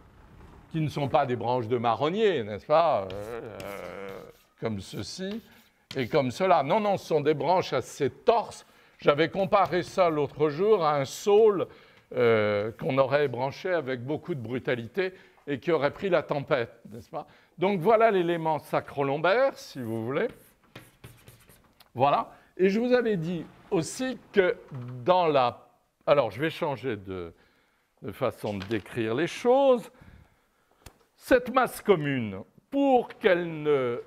qui ne sont pas des branches de marronnier, n'est-ce pas? Euh, euh, Comme ceci et comme cela. Non, non, ce sont des branches assez torses. J'avais comparé ça l'autre jour à un saule euh, qu'on aurait branché avec beaucoup de brutalité et qui aurait pris la tempête, n'est-ce pas? Donc voilà l'élément sacro-lombaire, si vous voulez. Voilà. Et je vous avais dit aussi que dans la... Alors, je vais changer de façon de décrire les choses. Cette masse commune, pour qu'elle ne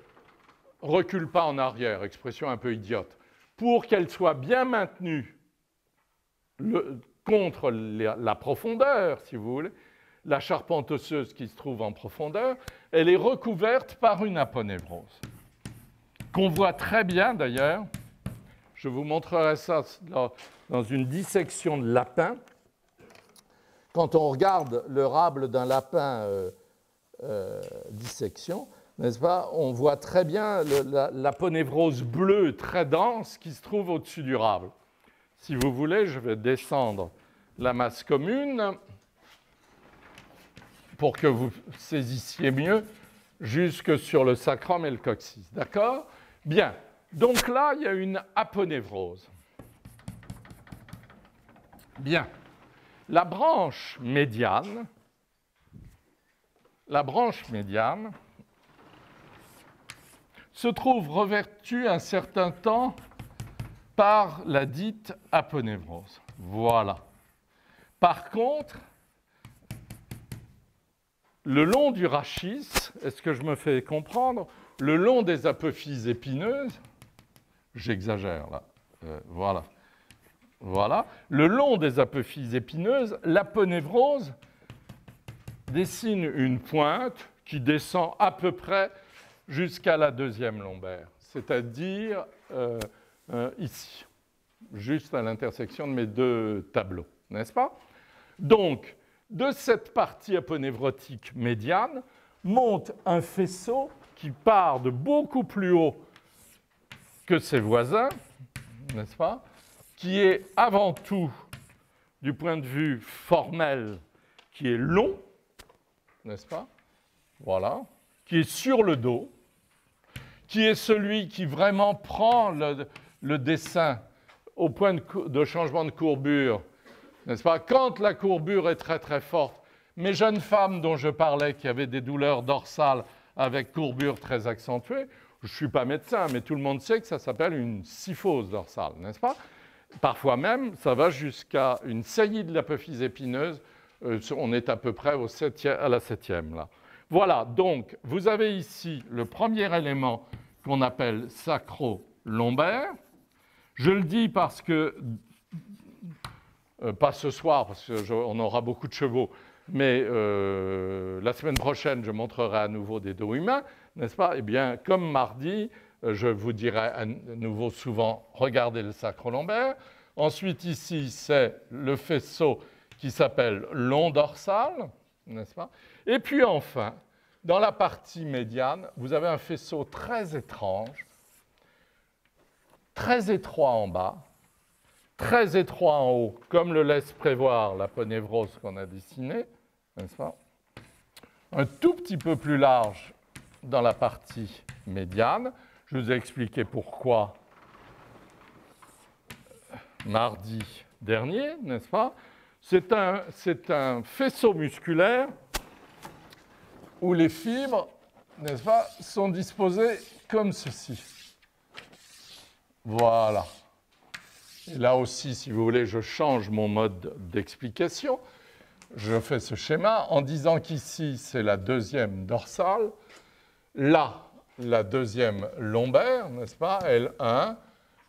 recule pas en arrière, expression un peu idiote, pour qu'elle soit bien maintenue contre la profondeur, si vous voulez, la charpente osseuse qui se trouve en profondeur, elle est recouverte par une aponévrose, qu'on voit très bien d'ailleurs. Je vous montrerai ça dans une dissection de lapin. Quand on regarde le rable d'un lapin euh, euh, dissection, n'est-ce pas On voit très bien l'aponévrose bleue très dense qui se trouve au-dessus du rable. Si vous voulez, je vais descendre la masse commune pour que vous saisissiez mieux jusque sur le sacrum et le coccyx. D'accord? Bien. Donc là, il y a une aponévrose. Bien. La branche médiane, la branche médiane se trouve revêtue un certain temps par la dite aponévrose. Voilà. Par contre, le long du rachis, est-ce que je me fais comprendre Le long des apophyses épineuses, j'exagère là, euh, voilà. Voilà. Le long des apophyses épineuses, l'aponévrose dessine une pointe qui descend à peu près jusqu'à la deuxième lombaire, c'est-à-dire euh, euh, ici, juste à l'intersection de mes deux tableaux, n'est-ce pas? Donc, de cette partie aponévrotique médiane, monte un faisceau qui part de beaucoup plus haut que ses voisins, n'est-ce pas Qui est avant tout, du point de vue formel, qui est long, n'est-ce pas Voilà. Qui est sur le dos, qui est celui qui vraiment prend le, dessin au point de changement de courbure, n'est-ce pas Quand la courbure est très très forte, mes jeunes femmes dont je parlais qui avaient des douleurs dorsales avec courbure très accentuée, je ne suis pas médecin, mais tout le monde sait que ça s'appelle une syphose dorsale, n'est-ce pas? Parfois même, ça va jusqu'à une saillie de l'apophyse épineuse. Euh, on est à peu près au à la septième là. Voilà, donc vous avez ici le premier élément qu'on appelle sacro-lombaire. Je le dis parce que, euh, pas ce soir, parce qu'on aura beaucoup de chevaux, mais euh, la semaine prochaine, je montrerai à nouveau des dos humains, n'est-ce pas? Eh bien, comme mardi, euh, je vous dirai à nouveau souvent, regardez le sacro-lombaire. Ensuite, ici, c'est le faisceau qui s'appelle long dorsal, n'est-ce pas? Et puis enfin, dans la partie médiane, vous avez un faisceau très étrange, très étroit en bas, très étroit en haut, comme le laisse prévoir la ponévrose qu'on a dessinée, n'est-ce pas? Un tout petit peu plus large dans la partie médiane. Je vous ai expliqué pourquoi mardi dernier, n'est-ce pas? C'est un, un, faisceau musculaire où les fibres, n'est-ce pas, sont disposées comme ceci. Voilà. Là aussi, si vous voulez, je change mon mode d'explication. Je fais ce schéma en disant qu'ici, c'est la deuxième dorsale. Là, la deuxième lombaire, n'est-ce pas? L1.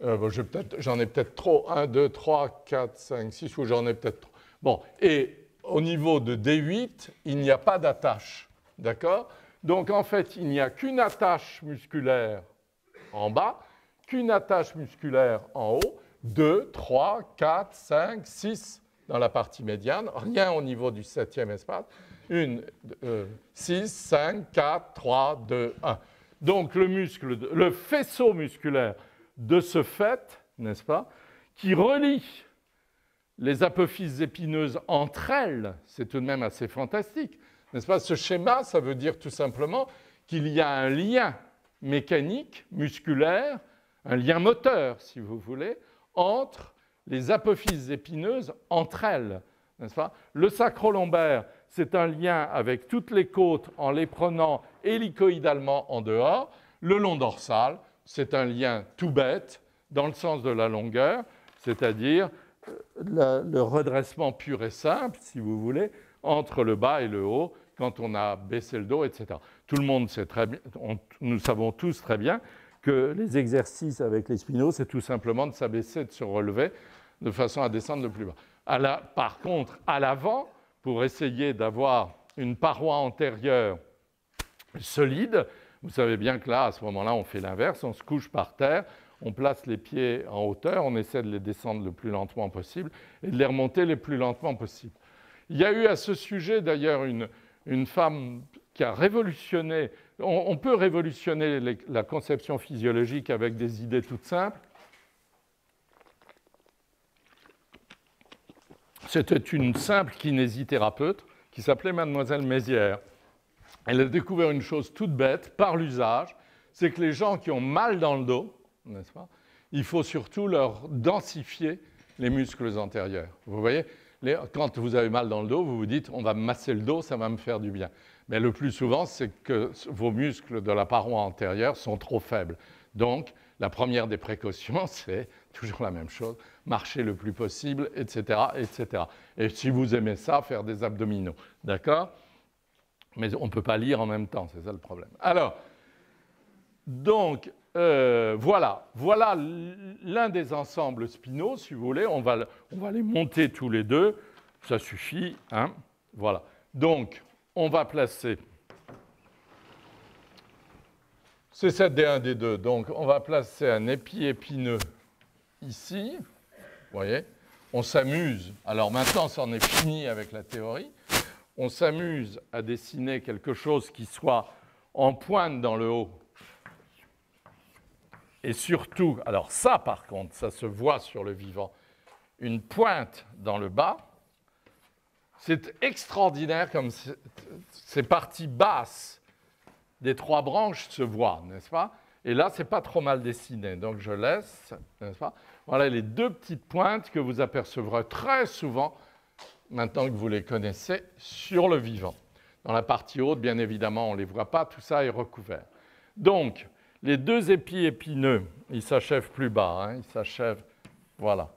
Euh, j'en ai peut-être trop. 1, 2, 3, 4, 5, 6, ou j'en ai peut-être trop. Bon, et au niveau de D8, il n'y a pas d'attache. D'accord? Donc en fait, il n'y a qu'une attache musculaire en bas, qu'une attache musculaire en haut, 2, 3, 4, 5, 6 dans la partie médiane, rien au niveau du septième espace. 1, 6, 5, 4, 3, 2, 1. Donc le muscle, le faisceau musculaire de ce fait, n'est-ce pas, qui relie les apophyses épineuses entre elles, c'est tout de même assez fantastique, n'est-ce pas? Ce schéma, ça veut dire tout simplement qu'il y a un lien mécanique, musculaire, un lien moteur, si vous voulez, entre les apophyses épineuses entre elles, pas? Le sacro-lombaire, c'est un lien avec toutes les côtes en les prenant hélicoïdalement en dehors. Le long dorsal, c'est un lien tout bête dans le sens de la longueur, c'est-à-dire euh, le redressement pur et simple, si vous voulez, entre le bas et le haut quand on a baissé le dos, etc. Tout le monde sait très bien, nous savons tous très bien que les exercices avec les spinaux, c'est tout simplement de s'abaisser, de se relever de façon à descendre le plus bas. par contre, à l'avant, pour essayer d'avoir une paroi antérieure solide, vous savez bien que là, à ce moment-là, on fait l'inverse, on se couche par terre, on place les pieds en hauteur, on essaie de les descendre le plus lentement possible et de les remonter le plus lentement possible. Il y a eu à ce sujet d'ailleurs une, une femme qui a révolutionné, on, peut révolutionner la conception physiologique avec des idées toutes simples. C'était une simple kinésithérapeute qui s'appelait Mademoiselle Mézières. Elle a découvert une chose toute bête par l'usage, c'est que les gens qui ont mal dans le dos, n'est-ce pas, il faut surtout leur densifier les muscles antérieurs. Vous voyez, quand vous avez mal dans le dos, vous vous dites on va me masser le dos, ça va me faire du bien. Mais le plus souvent, c'est que vos muscles de la paroi antérieure sont trop faibles. Donc, la première des précautions, c'est toujours la même chose, marcher le plus possible, etc., etc. Et si vous aimez ça, faire des abdominaux. D'accord? Mais on ne peut pas lire en même temps, c'est ça le problème. Alors, donc, euh, voilà, voilà l'un des ensembles spinaux, si vous voulez. On va, on va les monter tous les deux. Ça suffit. Hein? Voilà. Donc, on va placer C7D1, D2. Donc, on va placer un épi épineux ici. Vous voyez? On s'amuse. Alors maintenant, ça en est fini avec la théorie. on s'amuse à dessiner quelque chose qui soit en pointe dans le haut, et surtout, alors ça par contre, ça se voit sur le vivant, une pointe dans le bas, c'est extraordinaire comme ces parties basses des trois branches se voient, n'est-ce pas? Et là, c'est pas trop mal dessiné, donc je laisse, n'est-ce pas? Voilà les deux petites pointes que vous apercevrez très souvent, maintenant que vous les connaissez, sur le vivant. Dans la partie haute, bien évidemment, on ne les voit pas, tout ça est recouvert. Donc, les deux épis épineux, ils s'achèvent plus bas, hein, ils s'achèvent, voilà,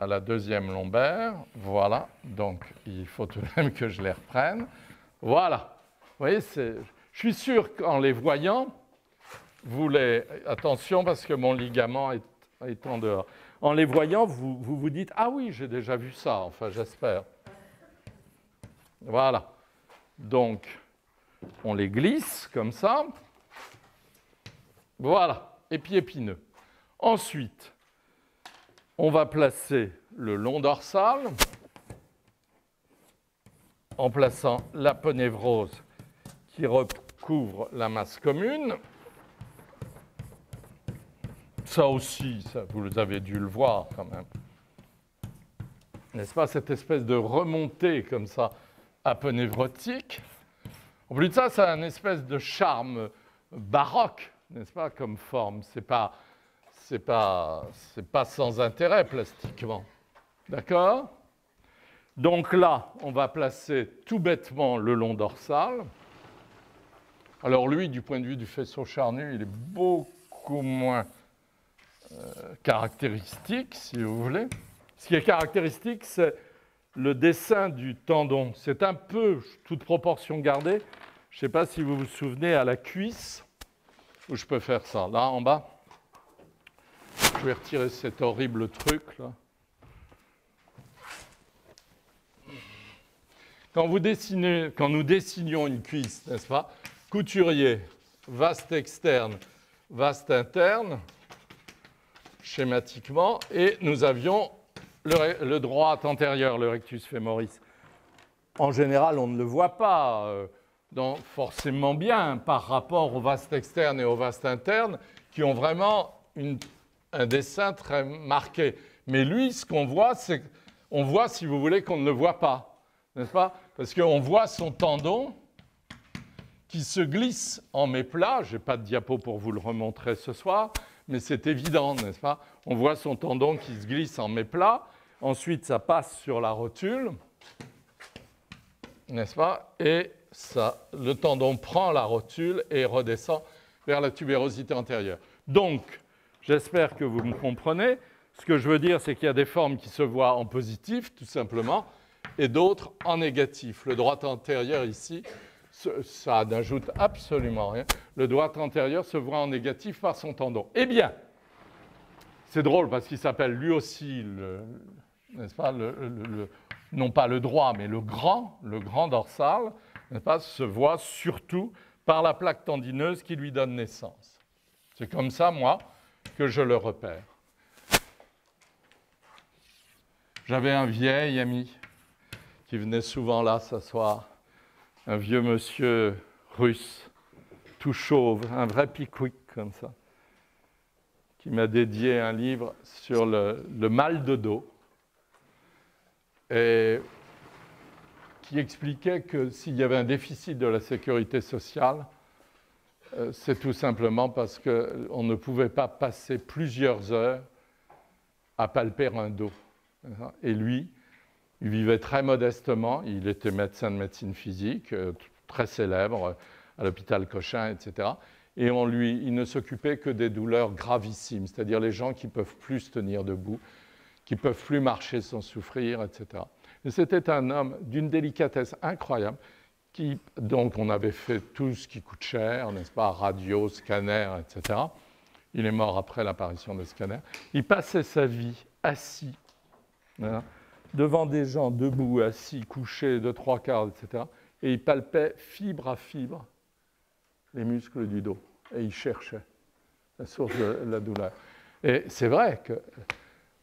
à la deuxième lombaire, voilà, donc il faut tout de même que je les reprenne, voilà. Vous voyez, je suis sûr qu'en les voyant, vous les, attention parce que mon ligament est, en dehors, en les voyant, vous, vous dites, ah oui, j'ai déjà vu ça, enfin j'espère. Voilà, donc on les glisse comme ça. Voilà, épi épineux. Ensuite, on va placer le long dorsal en plaçant l'aponévrose qui recouvre la masse commune. Ça aussi, ça, vous avez dû le voir quand même. N'est-ce pas, cette espèce de remontée comme ça aponévrotique? En plus de ça, ça a espèce de charme baroque n'est-ce pas, comme forme. Ce n'est pas, pas, pas sans intérêt plastiquement. D'accord? Donc là, on va placer tout bêtement le long dorsal. Alors lui, du point de vue du faisceau charnu, il est beaucoup moins euh, caractéristique, si vous voulez. Ce qui est caractéristique, c'est le dessin du tendon. C'est un peu, toute proportion gardée, je ne sais pas si vous vous souvenez, à la cuisse, où je peux faire ça Là, en bas Je vais retirer cet horrible truc là. Quand, vous dessinez, quand nous dessinions une cuisse, n'est-ce pas Couturier, vaste externe, vaste interne, schématiquement, et nous avions le, droit antérieur, le rectus femoris. En général, on ne le voit pas. Euh, forcément bien par rapport au vaste externe et au vaste interne, qui ont vraiment un dessin très marqué. Mais lui, ce qu'on voit, c'est qu'on voit, si vous voulez, qu'on ne le voit pas, n'est-ce pas? Parce qu'on voit son tendon qui se glisse en méplat. Je n'ai pas de diapo pour vous le remontrer ce soir, mais c'est évident, n'est-ce pas? On voit son tendon qui se glisse en méplat. Ensuite, ça passe sur la rotule, n'est-ce pas? Et ça, le tendon prend la rotule et redescend vers la tubérosité antérieure. Donc, j'espère que vous me comprenez. Ce que je veux dire, c'est qu'il y a des formes qui se voient en positif, tout simplement, et d'autres en négatif. Le droit antérieur ici, ça n'ajoute absolument rien. Le droit antérieur se voit en négatif par son tendon. Eh bien, c'est drôle parce qu'il s'appelle lui aussi, n'est-ce pas, non pas le droit, mais le grand, le grand dorsal pas, se voit surtout par la plaque tendineuse qui lui donne naissance. C'est comme ça, moi, que je le repère. J'avais un vieil ami qui venait souvent là s'asseoir, un vieux monsieur russe, tout chauve, un vrai pickwick comme ça, qui m'a dédié un livre sur le, le mal de dos. Et qui expliquait que s'il y avait un déficit de la sécurité sociale, c'est tout simplement parce qu'on ne pouvait pas passer plusieurs heures à palper un dos. Et lui, il vivait très modestement, il était médecin de médecine physique, euh, très célèbre à l'hôpital Cochin, etc. Et on lui, il ne s'occupait que des douleurs gravissimes, c'est-à-dire les gens qui peuvent plus tenir debout, qui peuvent plus marcher sans souffrir, etc. C'était un homme d'une délicatesse incroyable, donc on avait fait tout ce qui coûte cher, n'est-ce pas, radio, scanner, etc. Il est mort après l'apparition des scanners. Il passait sa vie assis, hein, devant des gens debout, assis, couchés, de trois quarts, etc. Et il palpait fibre à fibre les muscles du dos. Et il cherchait la source de la douleur. Et c'est vrai que,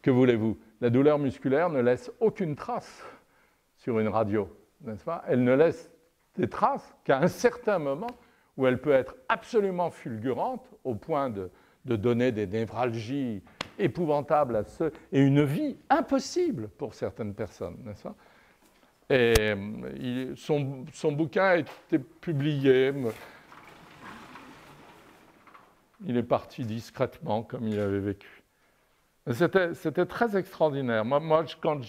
que voulez-vous la douleur musculaire ne laisse aucune trace sur une radio. n'est-ce pas? Elle ne laisse des traces qu'à un certain moment où elle peut être absolument fulgurante au point de, donner des névralgies épouvantables à ceux et une vie impossible pour certaines personnes, Et euh, son, son, bouquin a été publié. Il est parti discrètement comme il avait vécu. C'était très extraordinaire. Moi, moi quand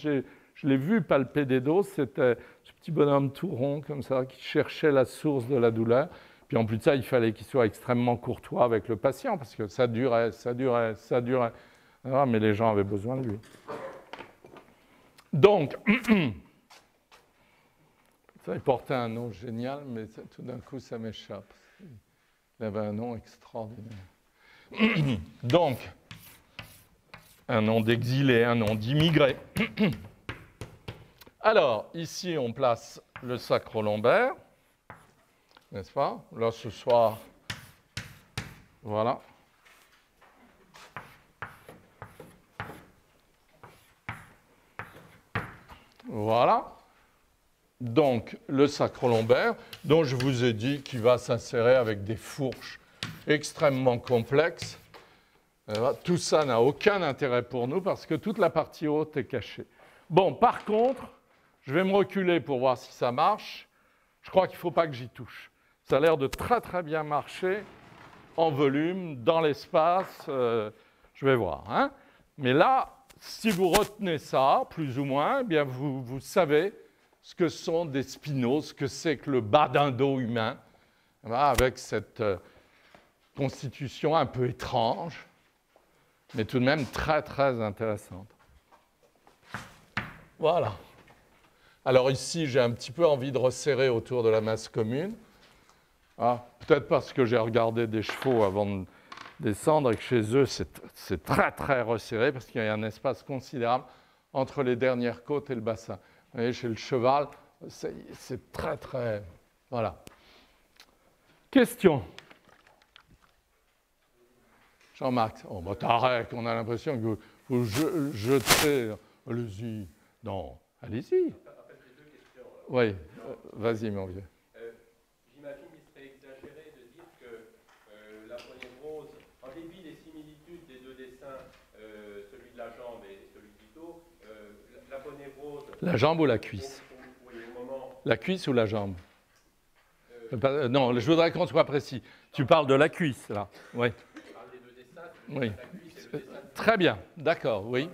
je l'ai vu palper des doses, c'était ce petit bonhomme tout rond comme ça qui cherchait la source de la douleur. Puis en plus de ça, il fallait qu'il soit extrêmement courtois avec le patient parce que ça durait, ça durait, ça durait. Ah, mais les gens avaient besoin de lui. Donc, ça il portait un nom génial, mais tout d'un coup, ça m'échappe. Il avait un nom extraordinaire. Donc, un nom d'exilé, un nom d'immigré. Alors, ici, on place le sacro-lombaire, n'est-ce pas? Là, ce soir, voilà. Voilà. Donc, le sacro-lombaire, dont je vous ai dit qu'il va s'insérer avec des fourches extrêmement complexes euh, tout ça n'a aucun intérêt pour nous parce que toute la partie haute est cachée. Bon, par contre, je vais me reculer pour voir si ça marche. Je crois qu'il ne faut pas que j'y touche. Ça a l'air de très très bien marcher en volume, dans l'espace. Euh, je vais voir. Hein. Mais là, si vous retenez ça, plus ou moins, eh bien vous, savez ce que sont des spinaux, ce que c'est que le bas d'un dos humain, avec cette euh, constitution un peu étrange mais tout de même très très intéressante. Voilà. Alors ici, j'ai un petit peu envie de resserrer autour de la masse commune. Ah, Peut-être parce que j'ai regardé des chevaux avant de descendre et que chez eux, c'est très très resserré parce qu'il y a un espace considérable entre les dernières côtes et le bassin. Vous voyez, chez le cheval, c'est très très... Voilà. Question Jean-Marc, oh, bah, t'arrêtes, on a l'impression que vous, jetez. Allez-y. Non, allez-y. Oui, euh, vas-y, mon vieux. Euh, j'imagine qu'il serait exagéré de dire que euh, la ponévrose, en dépit des similitudes des deux dessins, celui de la jambe et celui du dos, la, la ponévrose. La jambe ou la cuisse? oui, au moment, La cuisse ou la jambe? Non, je voudrais qu'on soit précis. Tu parles de la cuisse, là. Oui. Oui. Très bien, d'accord, oui.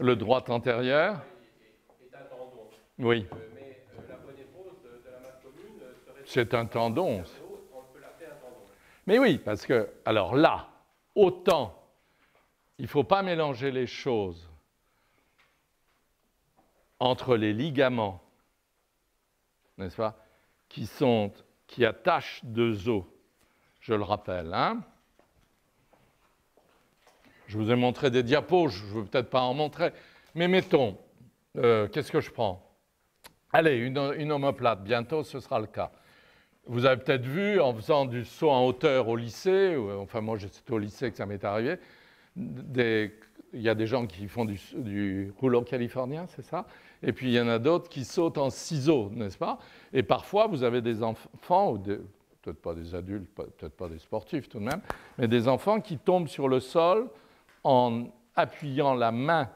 Le droit antérieur. Oui. C'est un tendon. Un tendon. Mais oui, parce que, alors là, autant, il ne faut pas mélanger les choses entre les ligaments, n'est-ce pas, qui sont qui attache deux os, je le rappelle. Hein. Je vous ai montré des diapos, je ne veux peut-être pas en montrer, mais mettons, euh, qu'est-ce que je prends? Allez, une, une, omoplate, bientôt ce sera le cas. Vous avez peut-être vu en faisant du saut en hauteur au lycée, enfin moi c'était au lycée que ça m'est arrivé, il y a des gens qui font du, du rouleau californien, c'est ça? Et puis il y en a d'autres qui sautent en ciseaux, n'est-ce pas? Et parfois, vous avez des enfants, ou peut-être pas des adultes, peut-être pas des sportifs tout de même, mais des enfants qui tombent sur le sol en appuyant la main,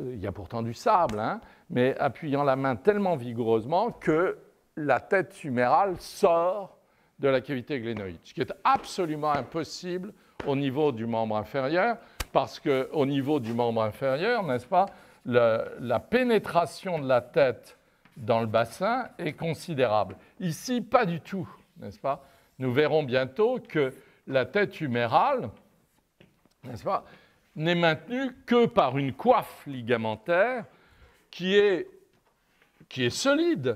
il y a pourtant du sable, hein, mais appuyant la main tellement vigoureusement que la tête humérale sort de la cavité glénoïde, ce qui est absolument impossible au niveau du membre inférieur, parce qu'au niveau du membre inférieur, n'est-ce pas, la pénétration de la tête dans le bassin est considérable. Ici, pas du tout, n'est-ce pas Nous verrons bientôt que la tête humérale, n'est-ce pas, n'est maintenue que par une coiffe ligamentaire qui est, qui est solide,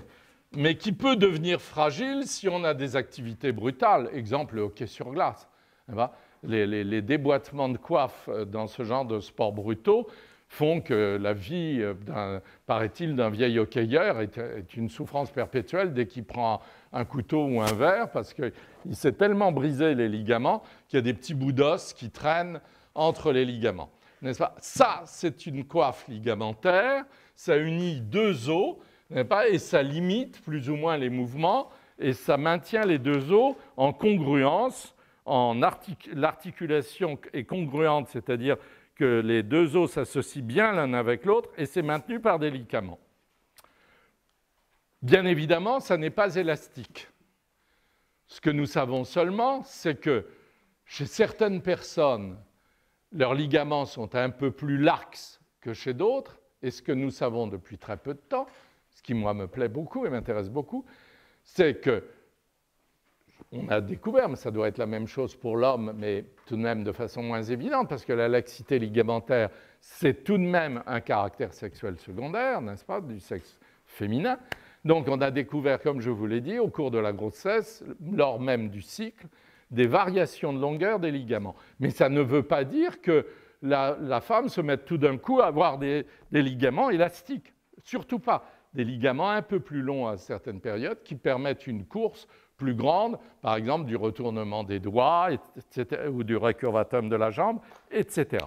mais qui peut devenir fragile si on a des activités brutales. Exemple, le hockey sur glace les, déboîtements de coiffe euh, dans ce genre de sports brutaux font que la vie, euh, paraît-il, d'un vieil hockeyeur est, une souffrance perpétuelle dès qu'il prend un couteau ou un verre, parce qu'il s'est tellement brisé les ligaments qu'il y a des petits bouts d'os qui traînent entre les ligaments. n'est-ce pas? Ça, c'est une coiffe ligamentaire, ça unit deux os, n'est-ce pas? Et ça limite plus ou moins les mouvements et ça maintient les deux os en congruence, en l'articulation est congruente, c'est-à-dire que les deux os s'associent bien l'un avec l'autre et c'est maintenu par des ligaments. Bien évidemment, ça n'est pas élastique. Ce que nous savons seulement, c'est que chez certaines personnes, leurs ligaments sont un peu plus laxes que chez d'autres, et ce que nous savons depuis très peu de temps, ce qui moi me plaît beaucoup et m'intéresse beaucoup, c'est que on a découvert, mais ça doit être la même chose pour l'homme, mais tout de même de façon moins évidente, parce que la laxité ligamentaire, c'est tout de même un caractère sexuel secondaire, n'est-ce pas, du sexe féminin. Donc on a découvert, comme je vous l'ai dit, au cours de la grossesse, lors même du cycle, des variations de longueur des ligaments. Mais ça ne veut pas dire que la, femme se mette tout d'un coup à avoir des, ligaments élastiques. Surtout pas. Des ligaments un peu plus longs à certaines périodes qui permettent une course plus grande, par exemple du retournement des doigts ou du recurvatum de la jambe, etc.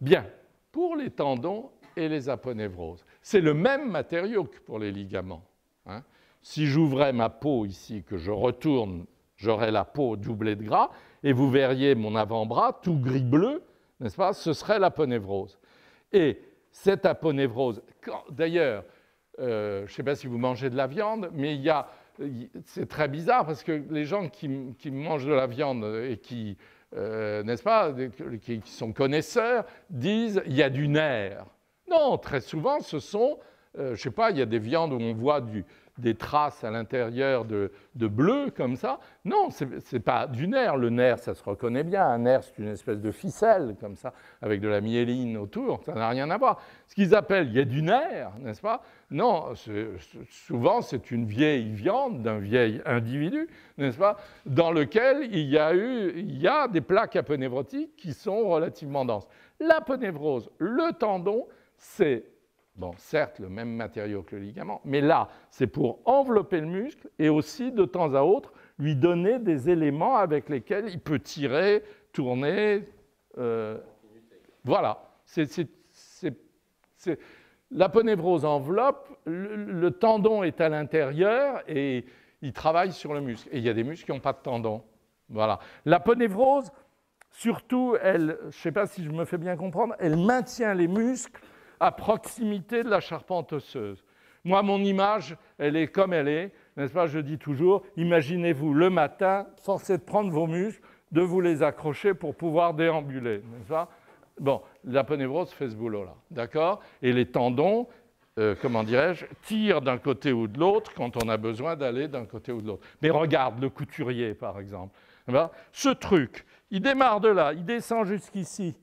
Bien, pour les tendons et les aponevroses, c'est le même matériau que pour les ligaments. Hein. Si j'ouvrais ma peau ici, que je retourne, j'aurais la peau doublée de gras, et vous verriez mon avant-bras tout gris-bleu, n'est-ce pas? Ce serait l'aponévrose. Et cette aponévrose, d'ailleurs, euh, je ne sais pas si vous mangez de la viande, mais il y a c'est très bizarre parce que les gens qui, mangent de la viande et qui, euh, n'est-ce pas, qui, sont connaisseurs, disent il y a du nerf. Non, très souvent, ce sont, euh, je ne sais pas, il y a des viandes où on voit des traces à l'intérieur de, bleu comme ça. Non, ce n'est pas du nerf. Le nerf, ça se reconnaît bien. Un nerf, c'est une espèce de ficelle comme ça, avec de la myéline autour. Ça n'a rien à voir. Ce qu'ils appellent, il y a du nerf, n'est-ce pas? Non, souvent c'est une vieille viande d'un vieil individu, n'est-ce pas? Dans lequel il y a eu, il y a des plaques aponévrotiques qui sont relativement denses. L'aponévrose, le tendon, c'est Bon, certes, le même matériau que le ligament, mais là, c'est pour envelopper le muscle et aussi, de temps à autre, lui donner des éléments avec lesquels il peut tirer, tourner. Euh, voilà. L'aponévrose enveloppe, le, tendon est à l'intérieur et il travaille sur le muscle. Et il y a des muscles qui n'ont pas de tendon. Voilà. L'aponévrose, surtout, elle, je ne sais pas si je me fais bien comprendre, elle maintient les muscles à proximité de la charpente osseuse. Moi, mon image, elle est comme elle est, n'est-ce pas Je dis toujours, imaginez-vous le matin, de prendre vos muscles, de vous les accrocher pour pouvoir déambuler, n'est-ce pas? Bon, fait ce boulot-là, d'accord? Et les tendons, euh, comment dirais-je, tirent d'un côté ou de l'autre quand on a besoin d'aller d'un côté ou de l'autre. Mais regarde le couturier, par exemple. Ce truc, il démarre de là, il descend jusqu'ici.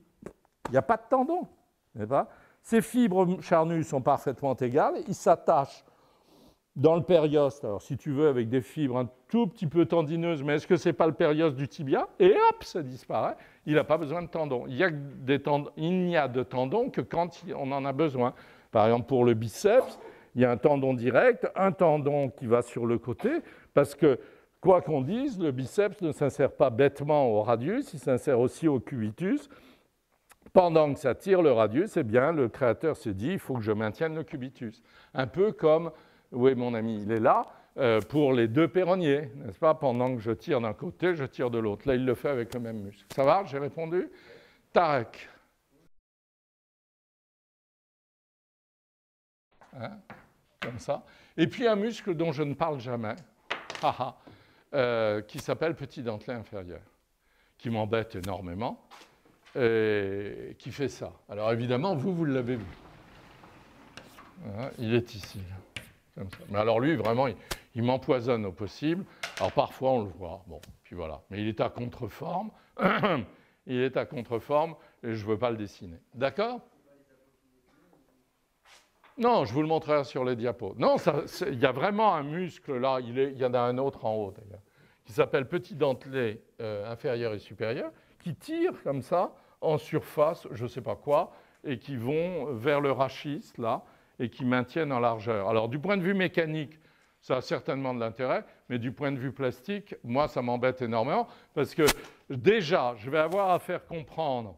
Il n'y a pas de tendon, n'est-ce pas? Ces fibres charnues sont parfaitement égales, ils s'attachent dans le périoste, alors si tu veux, avec des fibres un tout petit peu tendineuses, mais est-ce que ce n'est pas le périoste du tibia? Et hop, ça disparaît. Il n'a pas besoin de tendons. Il, n'y a de tendons que quand on en a besoin. Par exemple, pour le biceps, il y a un tendon direct, un tendon qui va sur le côté, parce que, quoi qu'on dise, le biceps ne s'insère pas bêtement au radius, il s'insère aussi au cubitus. Pendant que ça tire le radius, eh bien, le créateur se dit, il faut que je maintienne le cubitus. Un peu comme, oui, mon ami, il est là, euh, pour les deux péronniers, n'est-ce pas? Pendant que je tire d'un côté, je tire de l'autre. Là, il le fait avec le même muscle. Ça va? J'ai répondu? Tarek. Hein? Comme ça. Et puis un muscle dont je ne parle jamais, euh, qui s'appelle petit dentelé inférieur, qui m'embête énormément qui fait ça. Alors évidemment, vous, vous l'avez vu. Hein, il est ici. Mais alors lui, vraiment, il, m'empoisonne au possible. Alors parfois, on le voit. Bon, puis voilà. Mais il est à contreforme. il est à contreforme et je ne veux pas le dessiner. D'accord? Non, je vous le montrerai sur les diapos. Non, il y a vraiment un muscle là, il, il, y en a un autre en haut d'ailleurs, qui s'appelle petit dentelé euh, inférieur et supérieur, qui tire comme ça en surface, je ne sais pas quoi, et qui vont vers le rachis, là, et qui maintiennent en largeur. Alors, du point de vue mécanique, ça a certainement de l'intérêt, mais du point de vue plastique, moi, ça m'embête énormément, parce que déjà, je vais avoir à faire comprendre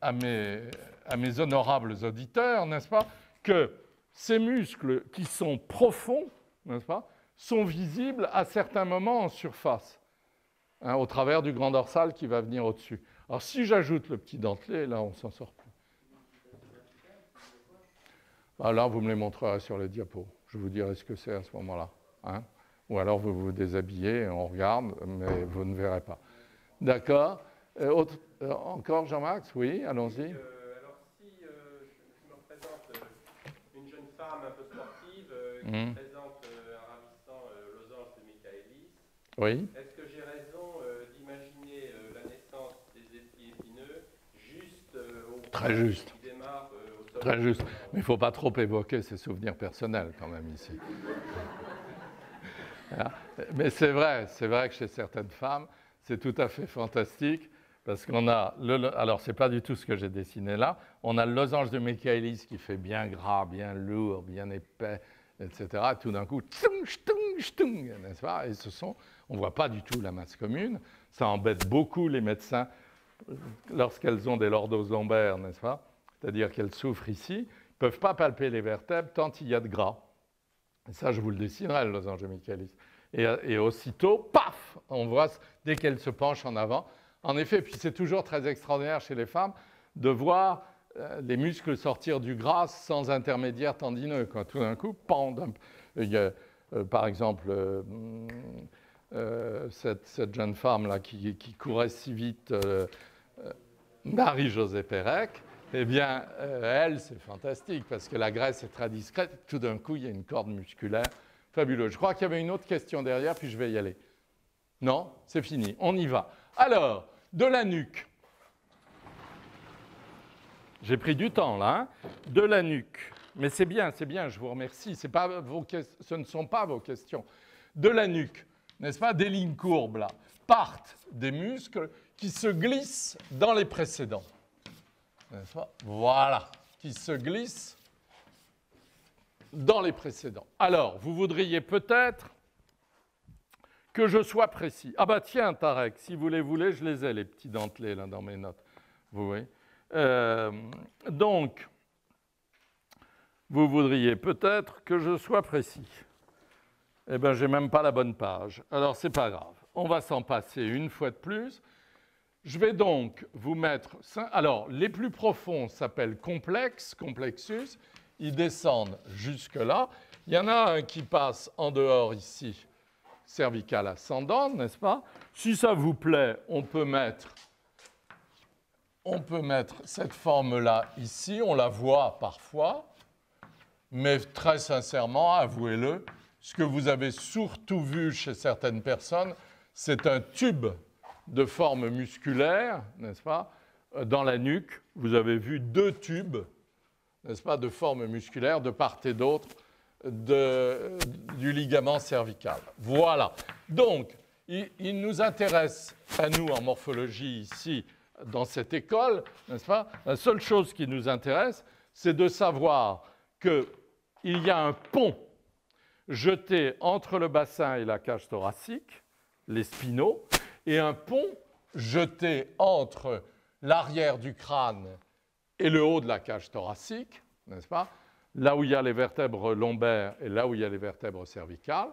à mes, honorables auditeurs, n'est-ce pas, que ces muscles qui sont profonds, n'est-ce pas, sont visibles à certains moments en surface, hein, au travers du grand dorsal qui va venir au-dessus. Alors si j'ajoute le petit dentelé, là on s'en sort plus. Ah, là, vous me les montrerez sur le diapo. Je vous dirai ce que c'est à ce moment-là. hein. Ou alors vous vous déshabillez, et on regarde, mais vous ne verrez pas. D'accord Euh, euh, Encore Jean-Max? Oui, allons-y. Euh, alors si je, je me représente une jeune femme un peu sportive qui Mhm. présente un ravissant euh, losange de Michaelis, Oui. est-ce que j'ai raison euh, d'imaginer euh, la naissance des épis épineux juste euh, au Très juste. Très juste. Mais il ne faut pas trop évoquer ses souvenirs personnels quand même ici. Hein? Mais c'est vrai, c'est vrai que chez certaines femmes, c'est tout à fait fantastique parce qu'on a, le, alors c'est pas du tout ce que j'ai dessiné là, on a le losange de Michaelis qui fait bien gras, bien lourd, bien épais, etc. Tout d'un coup, n'est-ce pas? Et ce sont, on voit pas du tout la masse commune. Ça embête beaucoup les médecins lorsqu'elles ont des lordoses lombaires, n'est-ce pas? C'est-à-dire qu'elles souffrent ici, ne peuvent pas palper les vertèbres tant il y a de gras. Et ça, je vous le dessinerai, le losange Michaelis. Et, et aussitôt, paf, on voit dès qu'elle se penche en avant. En effet, puis c'est toujours très extraordinaire chez les femmes de voir euh, les muscles sortir du gras sans intermédiaire tendineux. Quand tout d'un coup, y a, euh, par exemple, euh, cette, jeune femme-là qui, courait si vite, euh, euh, Marie-Josée Pérec, eh bien, elle, c'est fantastique parce que la graisse est très discrète. Tout d'un coup, il y a une corde musculaire fabuleuse. Je crois qu'il y avait une autre question derrière, puis je vais y aller. Non, c'est fini. On y va. Alors, de la nuque. J'ai pris du temps là. hein. De la nuque. Mais c'est bien, c'est bien, je vous remercie. Ce ne sont pas vos questions. De la nuque, n'est-ce pas Des lignes courbes là partent des muscles qui se glissent dans les précédents. Voilà, qui se glissent dans les précédents. Alors, vous voudriez peut-être que je sois précis. Ah bah tiens, Tarek, si vous les voulez, je les ai, les petits dentelés là dans mes notes. Vous voyez? Euh, Donc, vous voudriez peut-être que je sois précis. Eh bien, j'ai même pas la bonne page. Alors, c'est pas grave. On va s'en passer une fois de plus. Je vais donc vous mettre. Alors, les plus profonds s'appellent complexes, complexus. Ils descendent jusque-là. Il y en a un qui passe en dehors ici, cervical ascendant, n'est-ce pas? Si ça vous plaît, on peut mettre, on peut mettre cette forme-là ici. On la voit parfois. Mais très sincèrement, avouez-le, ce que vous avez surtout vu chez certaines personnes, c'est un tube de forme musculaire, n'est-ce pas Euh, Dans la nuque, vous avez vu deux tubes, n'est-ce pas, de forme musculaire de part et d'autre du ligament cervical. Voilà. Donc, il, il nous intéresse à nous en morphologie ici, dans cette école, n'est-ce pas La seule chose qui nous intéresse, c'est de savoir qu'il y a un pont jeté entre le bassin et la cage thoracique, les spinaux, et un pont jeté entre l'arrière du crâne et le haut de la cage thoracique, n'est-ce pas Là où il y a les vertèbres lombaires et là où il y a les vertèbres cervicales.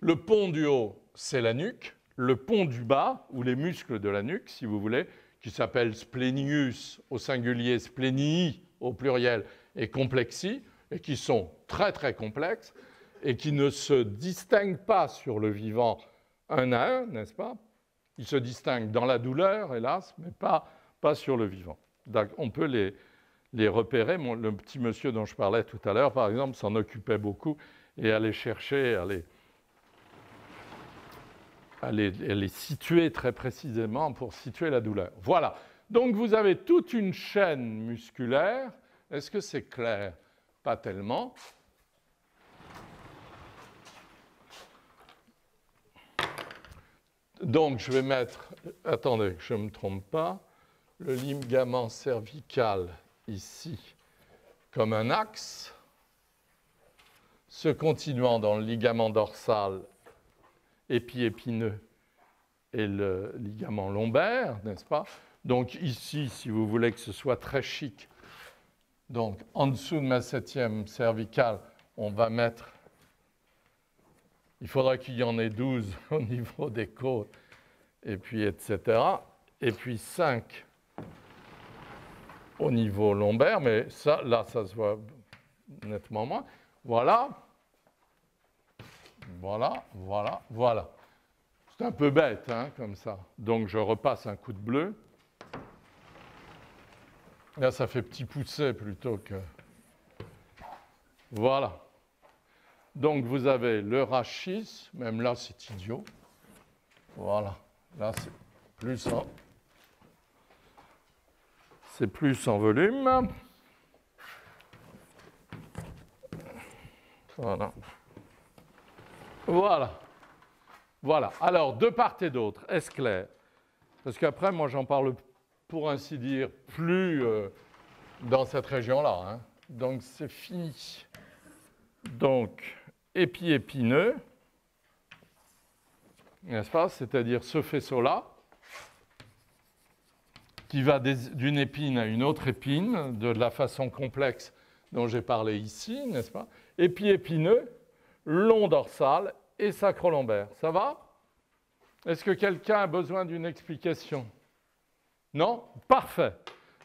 Le pont du haut, c'est la nuque. Le pont du bas, ou les muscles de la nuque, si vous voulez, qui s'appelle splenius au singulier, splenii au pluriel, et complexi, et qui sont très très complexes, et qui ne se distinguent pas sur le vivant un à un, n'est-ce pas? Ils se distinguent dans la douleur, hélas, mais pas, pas sur le vivant. On peut les, les repérer. Le petit monsieur dont je parlais tout à l'heure, par exemple, s'en occupait beaucoup et allait chercher, allait, allait, allait situer très précisément pour situer la douleur. Voilà. Donc vous avez toute une chaîne musculaire. Est-ce que c'est clair? Pas tellement. Donc je vais mettre, attendez que je ne me trompe pas, le ligament cervical ici comme un axe, se continuant dans le ligament dorsal épiépineux et le ligament lombaire, n'est-ce pas? Donc ici, si vous voulez que ce soit très chic, donc en dessous de ma septième cervicale, on va mettre, il faudra qu'il y en ait 12 au niveau des côtes, et puis etc. Et puis 5 au niveau lombaire, mais ça, là, ça se voit nettement moins. Voilà. Voilà, voilà, voilà. C'est un peu bête, hein, comme ça. Donc je repasse un coup de bleu. Là, ça fait petit poussé plutôt que... Voilà. Donc vous avez le rachis, même là c'est idiot. Voilà. Là c'est plus en... C'est plus en volume. Voilà. Voilà. Voilà. Alors, de part et d'autre, est-ce clair? Parce qu'après, moi, j'en parle, pour ainsi dire, plus euh, dans cette région-là. hein. Donc, c'est fini. Donc, épi épineux, n'est-ce pas C'est-à-dire ce faisceau-là, qui va d'une épine à une autre épine, de la façon complexe dont j'ai parlé ici, n'est-ce pas Épi épineux, long dorsal et sacrolombaire. Ça va? Est-ce que quelqu'un a besoin d'une explication? Non? Parfait.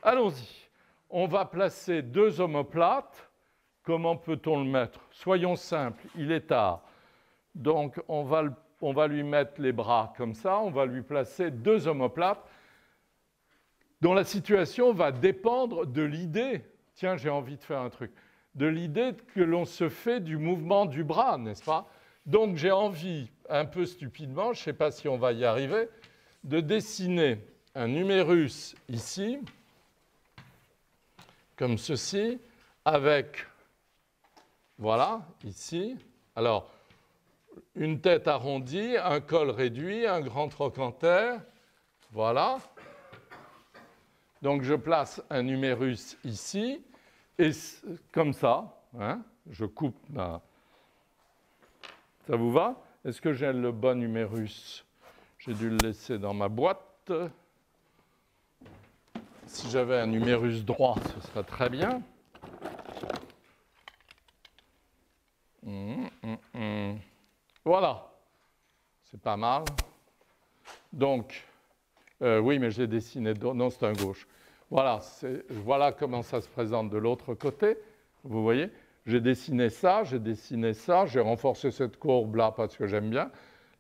Allons-y. On va placer deux omoplates. Comment peut-on le mettre? Soyons simples, il est tard. Donc on va, lui mettre les bras comme ça, on va lui placer deux omoplates dont la situation va dépendre de l'idée, tiens j'ai envie de faire un truc, de l'idée que l'on se fait du mouvement du bras, n'est-ce pas? Donc j'ai envie, un peu stupidement, je ne sais pas si on va y arriver, de dessiner un numérus ici, comme ceci, avec, voilà, ici. Alors, une tête arrondie, un col réduit, un grand trochanter, voilà. Donc je place un numérus ici, et comme ça, hein, je coupe ma... Ça vous va? Est-ce que j'ai le bon numérus? J'ai dû le laisser dans ma boîte. Si j'avais un numérus droit, ce serait très bien. Voilà, c'est pas mal. Donc, euh, oui, mais je l'ai dessiné. Non, c'est un gauche. Voilà, voilà comment ça se présente de l'autre côté. Vous voyez? J'ai dessiné ça, j'ai dessiné ça, j'ai renforcé cette courbe-là parce que j'aime bien.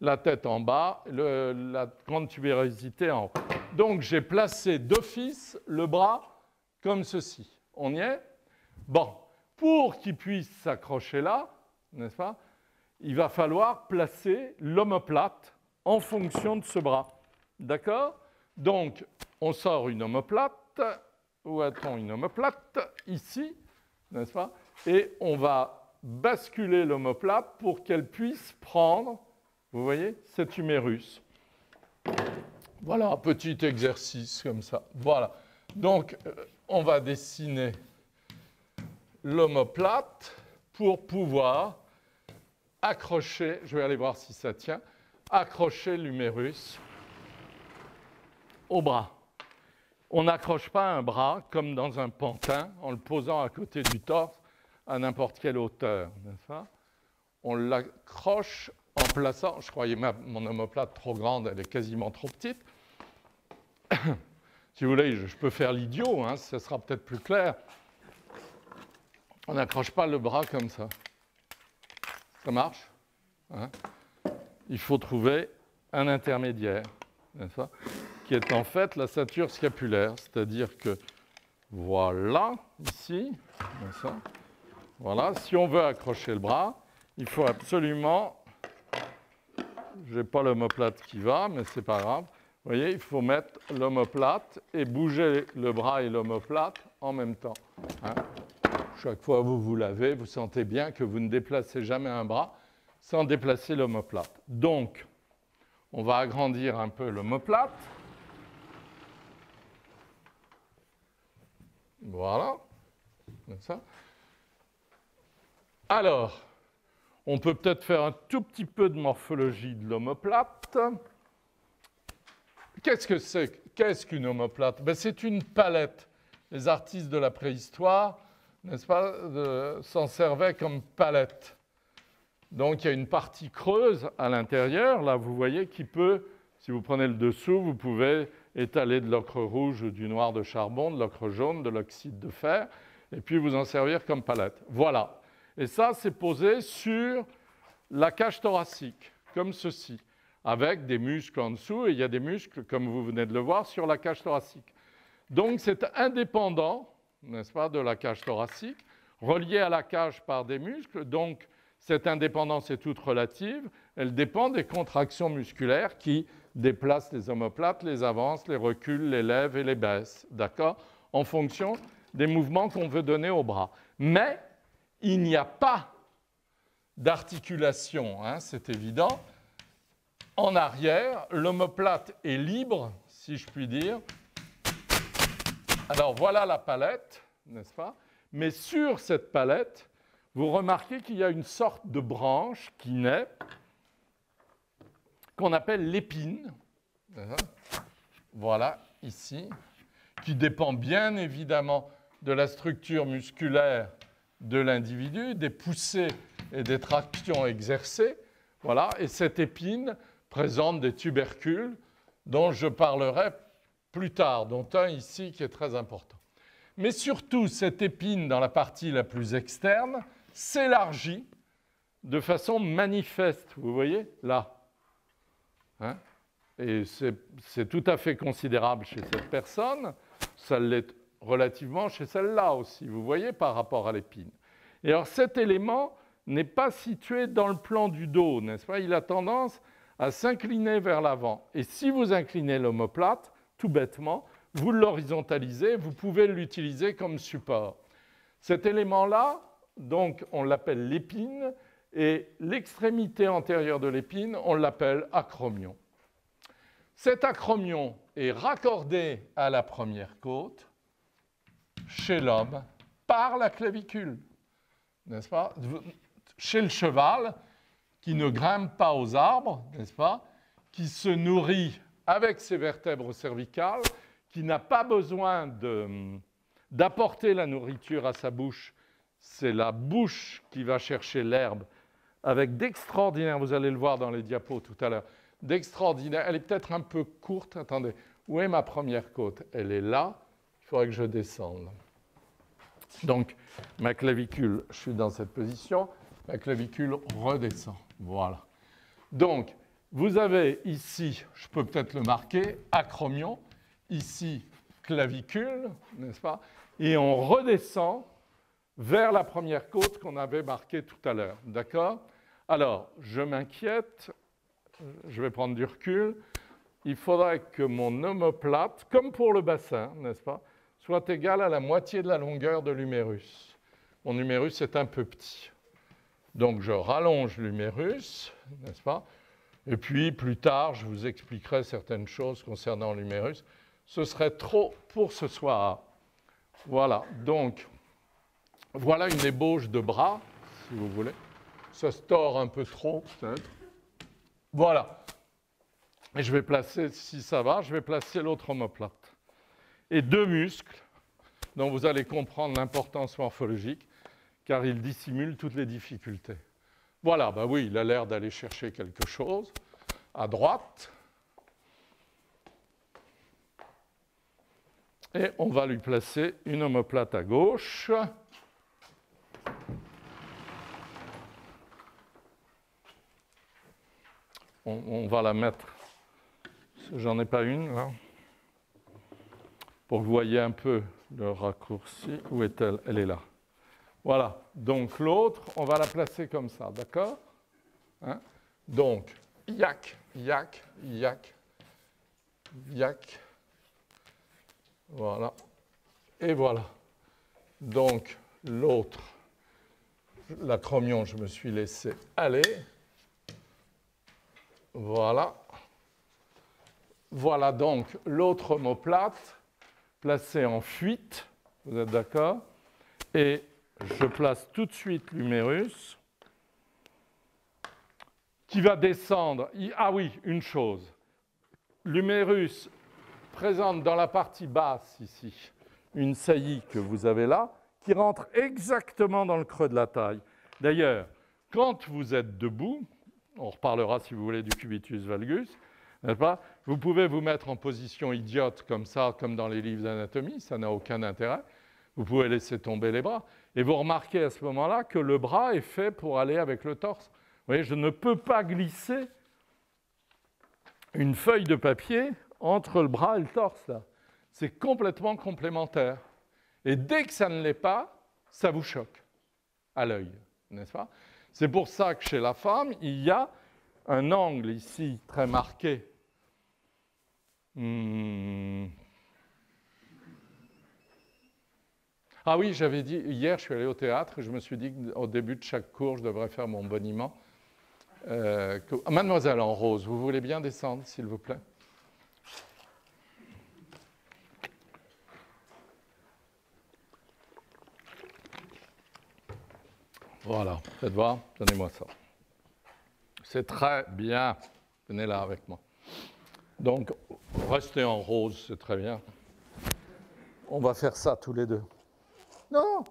La tête en bas, la grande tubérosité en haut. Donc, j'ai placé d'office le bras comme ceci. On y est? Bon, pour qu'il puisse s'accrocher là, n'est-ce pas? Il va falloir placer l'omoplate en fonction de ce bras. D'accord? Donc, on sort une omoplate. Où a-t-on une omoplate Ici, n'est-ce pas? Et on va basculer l'omoplate pour qu'elle puisse prendre, vous voyez, cet humérus. Voilà, un petit exercice comme ça. Voilà. Donc, euh, on va dessiner l'omoplate pour pouvoir accrocher, je vais aller voir si ça tient, accrocher l'humérus au bras. On n'accroche pas un bras comme dans un pantin en le posant à côté du torse à n'importe quelle hauteur, n'est-ce On l'accroche en plaçant, je croyais ma, mon omoplate trop grande, elle est quasiment trop petite. si vous voulez, je, je peux faire l'idiot, hein, ça sera peut-être plus clair. On n'accroche pas le bras comme ça. Ça marche hein Il faut trouver un intermédiaire, qui est en fait la ceinture scapulaire, c'est-à-dire que voilà, ici, voilà, si on veut accrocher le bras, il faut absolument, je n'ai pas l'omoplate qui va, mais c'est pas grave, vous voyez, il faut mettre l'omoplate et bouger le bras et l'omoplate en même temps. hein. Chaque fois que vous vous lavez, vous sentez bien que vous ne déplacez jamais un bras sans déplacer l'omoplate. Donc, on va agrandir un peu l'omoplate. Voilà. Comme ça. Alors, on peut peut-être faire un tout petit peu de morphologie de l'omoplate. qu'est-ce que c'est? Qu'est-ce qu'une omoplate? Ben, C'est une palette. Les artistes de la préhistoire, n'est-ce pas, s'en servaient comme palette. Donc il y a une partie creuse à l'intérieur, là vous voyez, qui peut, si vous prenez le dessous, vous pouvez étaler de l'ocre rouge, du noir de charbon, de l'ocre jaune, de l'oxyde de fer, et puis vous en servir comme palette. Voilà. Et ça, c'est posé sur la cage thoracique, comme ceci, avec des muscles en dessous, et il y a des muscles, comme vous venez de le voir, sur la cage thoracique. Donc c'est indépendant, n'est-ce pas, de la cage thoracique, relié à la cage par des muscles, donc cette indépendance est toute relative, elle dépend des contractions musculaires qui déplacent les omoplates, les avancent, les reculent, les lèvent et les baissent, d'accord? En fonction des mouvements qu'on veut donner au bras. Mais il n'y a pas d'articulation, hein, c'est évident. En arrière, l'omoplate est libre, si je puis dire. Alors voilà la palette, n'est-ce pas? Mais sur cette palette, vous remarquez qu'il y a une sorte de branche qui naît, qu'on appelle l'épine. Voilà, ici, qui dépend bien évidemment de la structure musculaire de l'individu, des poussées et des tractions exercées. Voilà, et cette épine présente des tubercules dont je parlerai plus tard, dont un ici qui est très important. Mais surtout, cette épine dans la partie la plus externe s'élargit de façon manifeste, vous voyez, là. Hein? Et c'est tout à fait considérable chez cette personne, ça l'est relativement chez celle-là aussi, vous voyez, par rapport à l'épine. Et alors cet élément n'est pas situé dans le plan du dos, n'est-ce pas? Il a tendance à s'incliner vers l'avant. Et si vous inclinez l'omoplate, tout bêtement, vous l'horizontalisez, vous pouvez l'utiliser comme support. Cet élément-là, donc, on l'appelle l'épine, et l'extrémité antérieure de l'épine, on l'appelle acromion. Cet acromion est raccordé à la première côte chez l'homme par la clavicule, n'est-ce pas? Chez le cheval, qui ne grimpe pas aux arbres, n'est-ce pas? Qui se nourrit avec ses vertèbres cervicales, qui n'a pas besoin d'apporter la nourriture à sa bouche, c'est la bouche qui va chercher l'herbe avec d'extraordinaires, vous allez le voir dans les diapos tout à l'heure, d'extraordinaire, elle est peut-être un peu courte, attendez, où est ma première côte? Elle est là, faudrait que je descende. Donc, ma clavicule, je suis dans cette position, ma clavicule redescend. Voilà. Donc, vous avez ici, je peux peut-être le marquer, acromion, ici, clavicule, n'est-ce pas? Et on redescend vers la première côte qu'on avait marquée tout à l'heure. D'accord? Alors, je m'inquiète, je vais prendre du recul. Il faudrait que mon omoplate, comme pour le bassin, n'est-ce pas, soit égal à la moitié de la longueur de l'humérus. Mon humérus est un peu petit. Donc je rallonge l'humérus, n'est-ce pas? Et puis plus tard, je vous expliquerai certaines choses concernant l'humérus. Ce serait trop pour ce soir. Voilà, donc voilà une ébauche de bras, si vous voulez. Ça se tord un peu trop, peut-être. Voilà. Et je vais placer, si ça va, je vais placer l'autre omoplate et deux muscles dont vous allez comprendre l'importance morphologique, car ils dissimulent toutes les difficultés. Voilà, ben oui, il a l'air d'aller chercher quelque chose. À droite. Et on va lui placer une omoplate à gauche. On, va la mettre. J'en ai pas une là pour que vous voyez un peu le raccourci. Où est-elle? Elle est là. Voilà. Donc l'autre, on va la placer comme ça, d'accord hein Donc, yak, yak, yak, yak. Voilà. Et voilà. Donc l'autre, l'acromion, je me suis laissé aller. Voilà. Voilà donc l'autre omoplate placé en fuite, vous êtes d'accord? Et je place tout de suite l'humérus qui va descendre. Ah oui, une chose. l'humérus présente dans la partie basse ici une saillie que vous avez là, qui rentre exactement dans le creux de la taille. D'ailleurs, quand vous êtes debout, on reparlera si vous voulez du cubitus valgus, n'est-ce pas? Vous pouvez vous mettre en position idiote comme ça, comme dans les livres d'anatomie, ça n'a aucun intérêt. Vous pouvez laisser tomber les bras. Et vous remarquez à ce moment-là que le bras est fait pour aller avec le torse. Vous voyez, je ne peux pas glisser une feuille de papier entre le bras et le torse. C'est complètement complémentaire. Et dès que ça ne l'est pas, ça vous choque à l'œil, n'est-ce pas? C'est pour ça que chez la femme, il y a un angle ici très marqué. Hmm. Ah oui, j'avais dit, hier je suis allé au théâtre je me suis dit qu'au début de chaque cours, je devrais faire mon boniment. Euh, Mademoiselle en rose, vous voulez bien descendre, s'il vous plaît? Voilà, faites voir, donnez-moi ça. C'est très bien. Venez là avec moi. Donc, restez en rose, c'est très bien. On va faire ça tous les deux. Non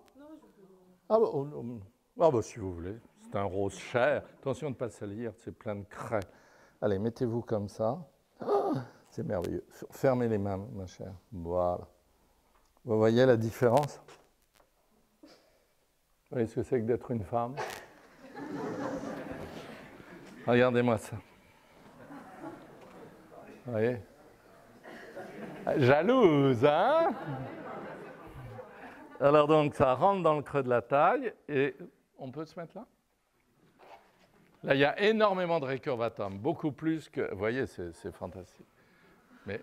Ah, bah, oh, ah bah, si vous voulez. C'est un rose cher. Attention de ne pas salir, c'est plein de craie. Allez, mettez-vous comme ça. C'est merveilleux. Fermez les mains, ma chère. Voilà. Vous voyez la différence? Vous voyez ce que c'est que d'être une femme? Regardez-moi ça. Vous voyez? Jalouse, hein? Alors donc, ça rentre dans le creux de la taille et on peut se mettre là? Là, il y a énormément de récurvatum, beaucoup plus que... Vous voyez, c'est fantastique. Mais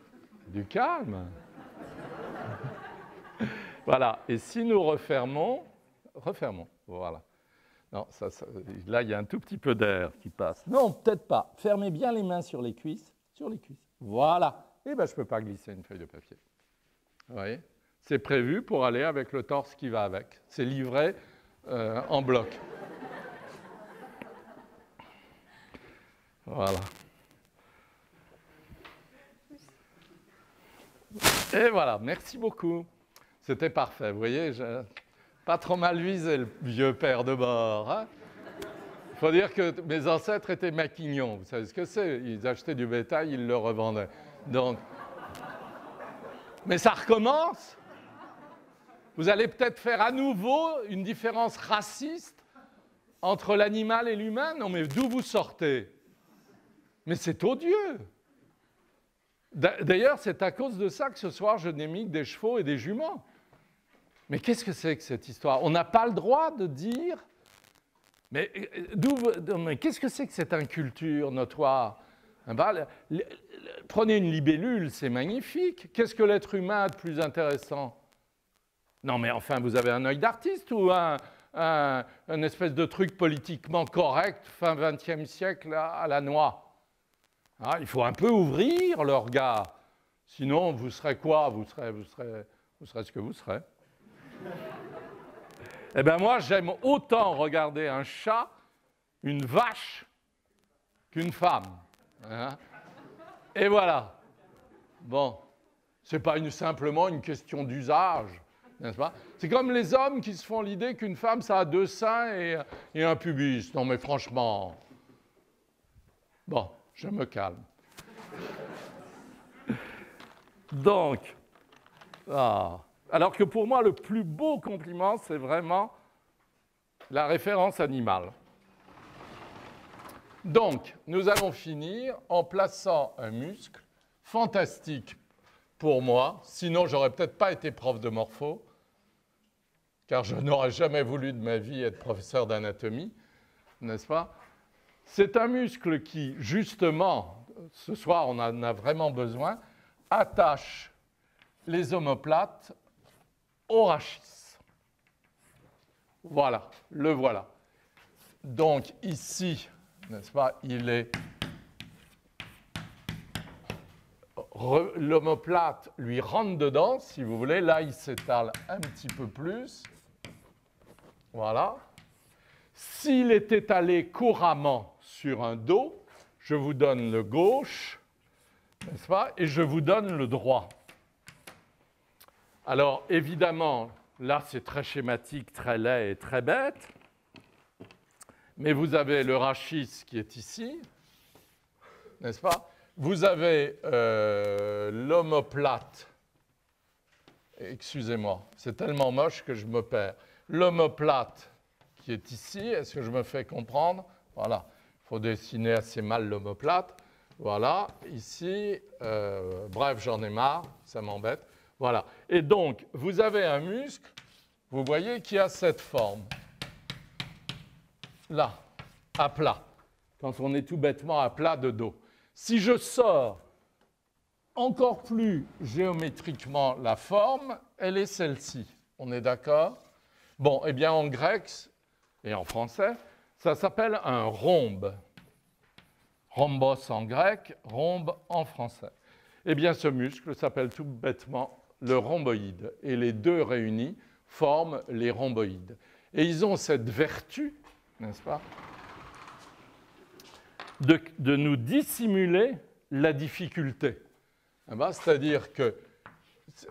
du calme. voilà, et si nous refermons, refermons. Voilà. Non, ça, là, il y a un tout petit peu d'air qui passe. Non, peut-être pas. Fermez bien les mains sur les cuisses. Sur les cuisses. Voilà. Eh bien, je ne peux pas glisser une feuille de papier. Vous voyez? C'est prévu pour aller avec le torse qui va avec. C'est livré euh, en bloc. Voilà. Et voilà, merci beaucoup. C'était parfait. Vous voyez, je... Pas trop mal visé, le vieux père de bord. Il hein. faut dire que mes ancêtres étaient maquignons. Vous savez ce que c'est? Ils achetaient du bétail, ils le revendaient. Donc, mais ça recommence. Vous allez peut-être faire à nouveau une différence raciste entre l'animal et l'humain. Non, mais d'où vous sortez? Mais c'est odieux. D'ailleurs, c'est à cause de ça que ce soir, je n'ai des chevaux et des juments. Mais qu'est-ce que c'est que cette histoire? On n'a pas le droit de dire. Mais, euh, qu'est-ce que c'est que cette inculture notoire? Prenez une libellule, c'est magnifique. Qu'est-ce que l'être humain a de plus intéressant? Non, mais enfin, vous avez un œil d'artiste ou un, espèce de truc politiquement correct fin XXe siècle à, la noix? Ah, Il faut un peu ouvrir le regard. Sinon, vous serez quoi? Vous serez, vous, serez, vous serez ce que vous serez. Eh bien moi, j'aime autant regarder un chat, une vache, qu'une femme. Hein. Et voilà. Bon, ce n'est pas simplement une question d'usage, n'est-ce pas? C'est comme les hommes qui se font l'idée qu'une femme, ça a deux seins et, et un pubis. Non mais franchement. Bon, je me calme. Donc, ah, alors que pour moi, le plus beau compliment, c'est vraiment la référence animale. Donc, nous allons finir en plaçant un muscle fantastique pour moi, sinon j'aurais peut-être pas été prof de morpho, car je n'aurais jamais voulu de ma vie être professeur d'anatomie, n'est-ce pas? C'est un muscle qui, justement, ce soir on en a vraiment besoin, attache les omoplates au rachis. Voilà, le voilà. Donc ici, n'est-ce pas, il est l'omoplate lui rentre dedans, si vous voulez. Là, il s'étale un petit peu plus. Voilà. S'il est étalé couramment sur un dos, je vous donne le gauche, n'est-ce pas Et je vous donne le droit. Alors, évidemment, là, c'est très schématique, très laid et très bête. Mais vous avez le rachis qui est ici, n'est-ce pas? Vous avez euh, l'omoplate. Excusez-moi, c'est tellement moche que je me perds. L'omoplate qui est ici, est-ce que je me fais comprendre? Voilà, il faut dessiner assez mal l'omoplate. Voilà, ici, euh, bref, j'en ai marre, ça m'embête. Voilà. Et donc, vous avez un muscle, vous voyez, qui a cette forme. Là, à plat. Quand on est tout bêtement à plat de dos. Si je sors encore plus géométriquement la forme, elle est celle-ci. On est d'accord? Bon, eh bien en grec et en français, ça s'appelle un rhombe. Rhombos en grec, rhombe en français. Eh bien ce muscle s'appelle tout bêtement le rhomboïde. Et les deux réunis forment les rhomboïdes. Et ils ont cette vertu, n'est-ce pas, de, nous dissimuler la difficulté. Eh ben, c'est-à-dire que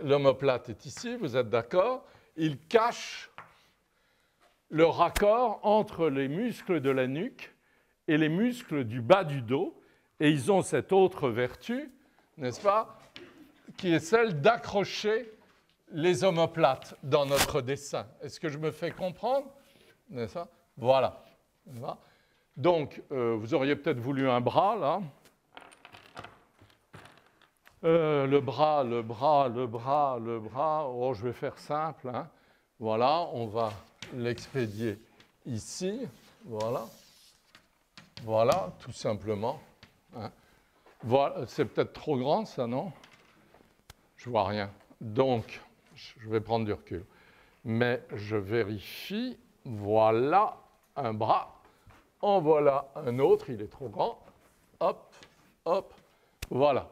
l'homoplate est ici, vous êtes d'accord Il cache le raccord entre les muscles de la nuque et les muscles du bas du dos. Et ils ont cette autre vertu, n'est-ce pas qui est celle d'accrocher les omoplates dans notre dessin. Est-ce que je me fais comprendre? Voilà. Donc, euh, vous auriez peut-être voulu un bras, là. Euh, le bras, le bras, le bras, le bras. Oh, je vais faire simple. Hein. Voilà, on va l'expédier ici. Voilà. Voilà, tout simplement. Hein. Voilà, c'est peut-être trop grand, ça, non? Je vois rien. Donc, je vais prendre du recul. Mais je vérifie. Voilà un bras. En voilà un autre. Il est trop grand. Hop, hop. Voilà.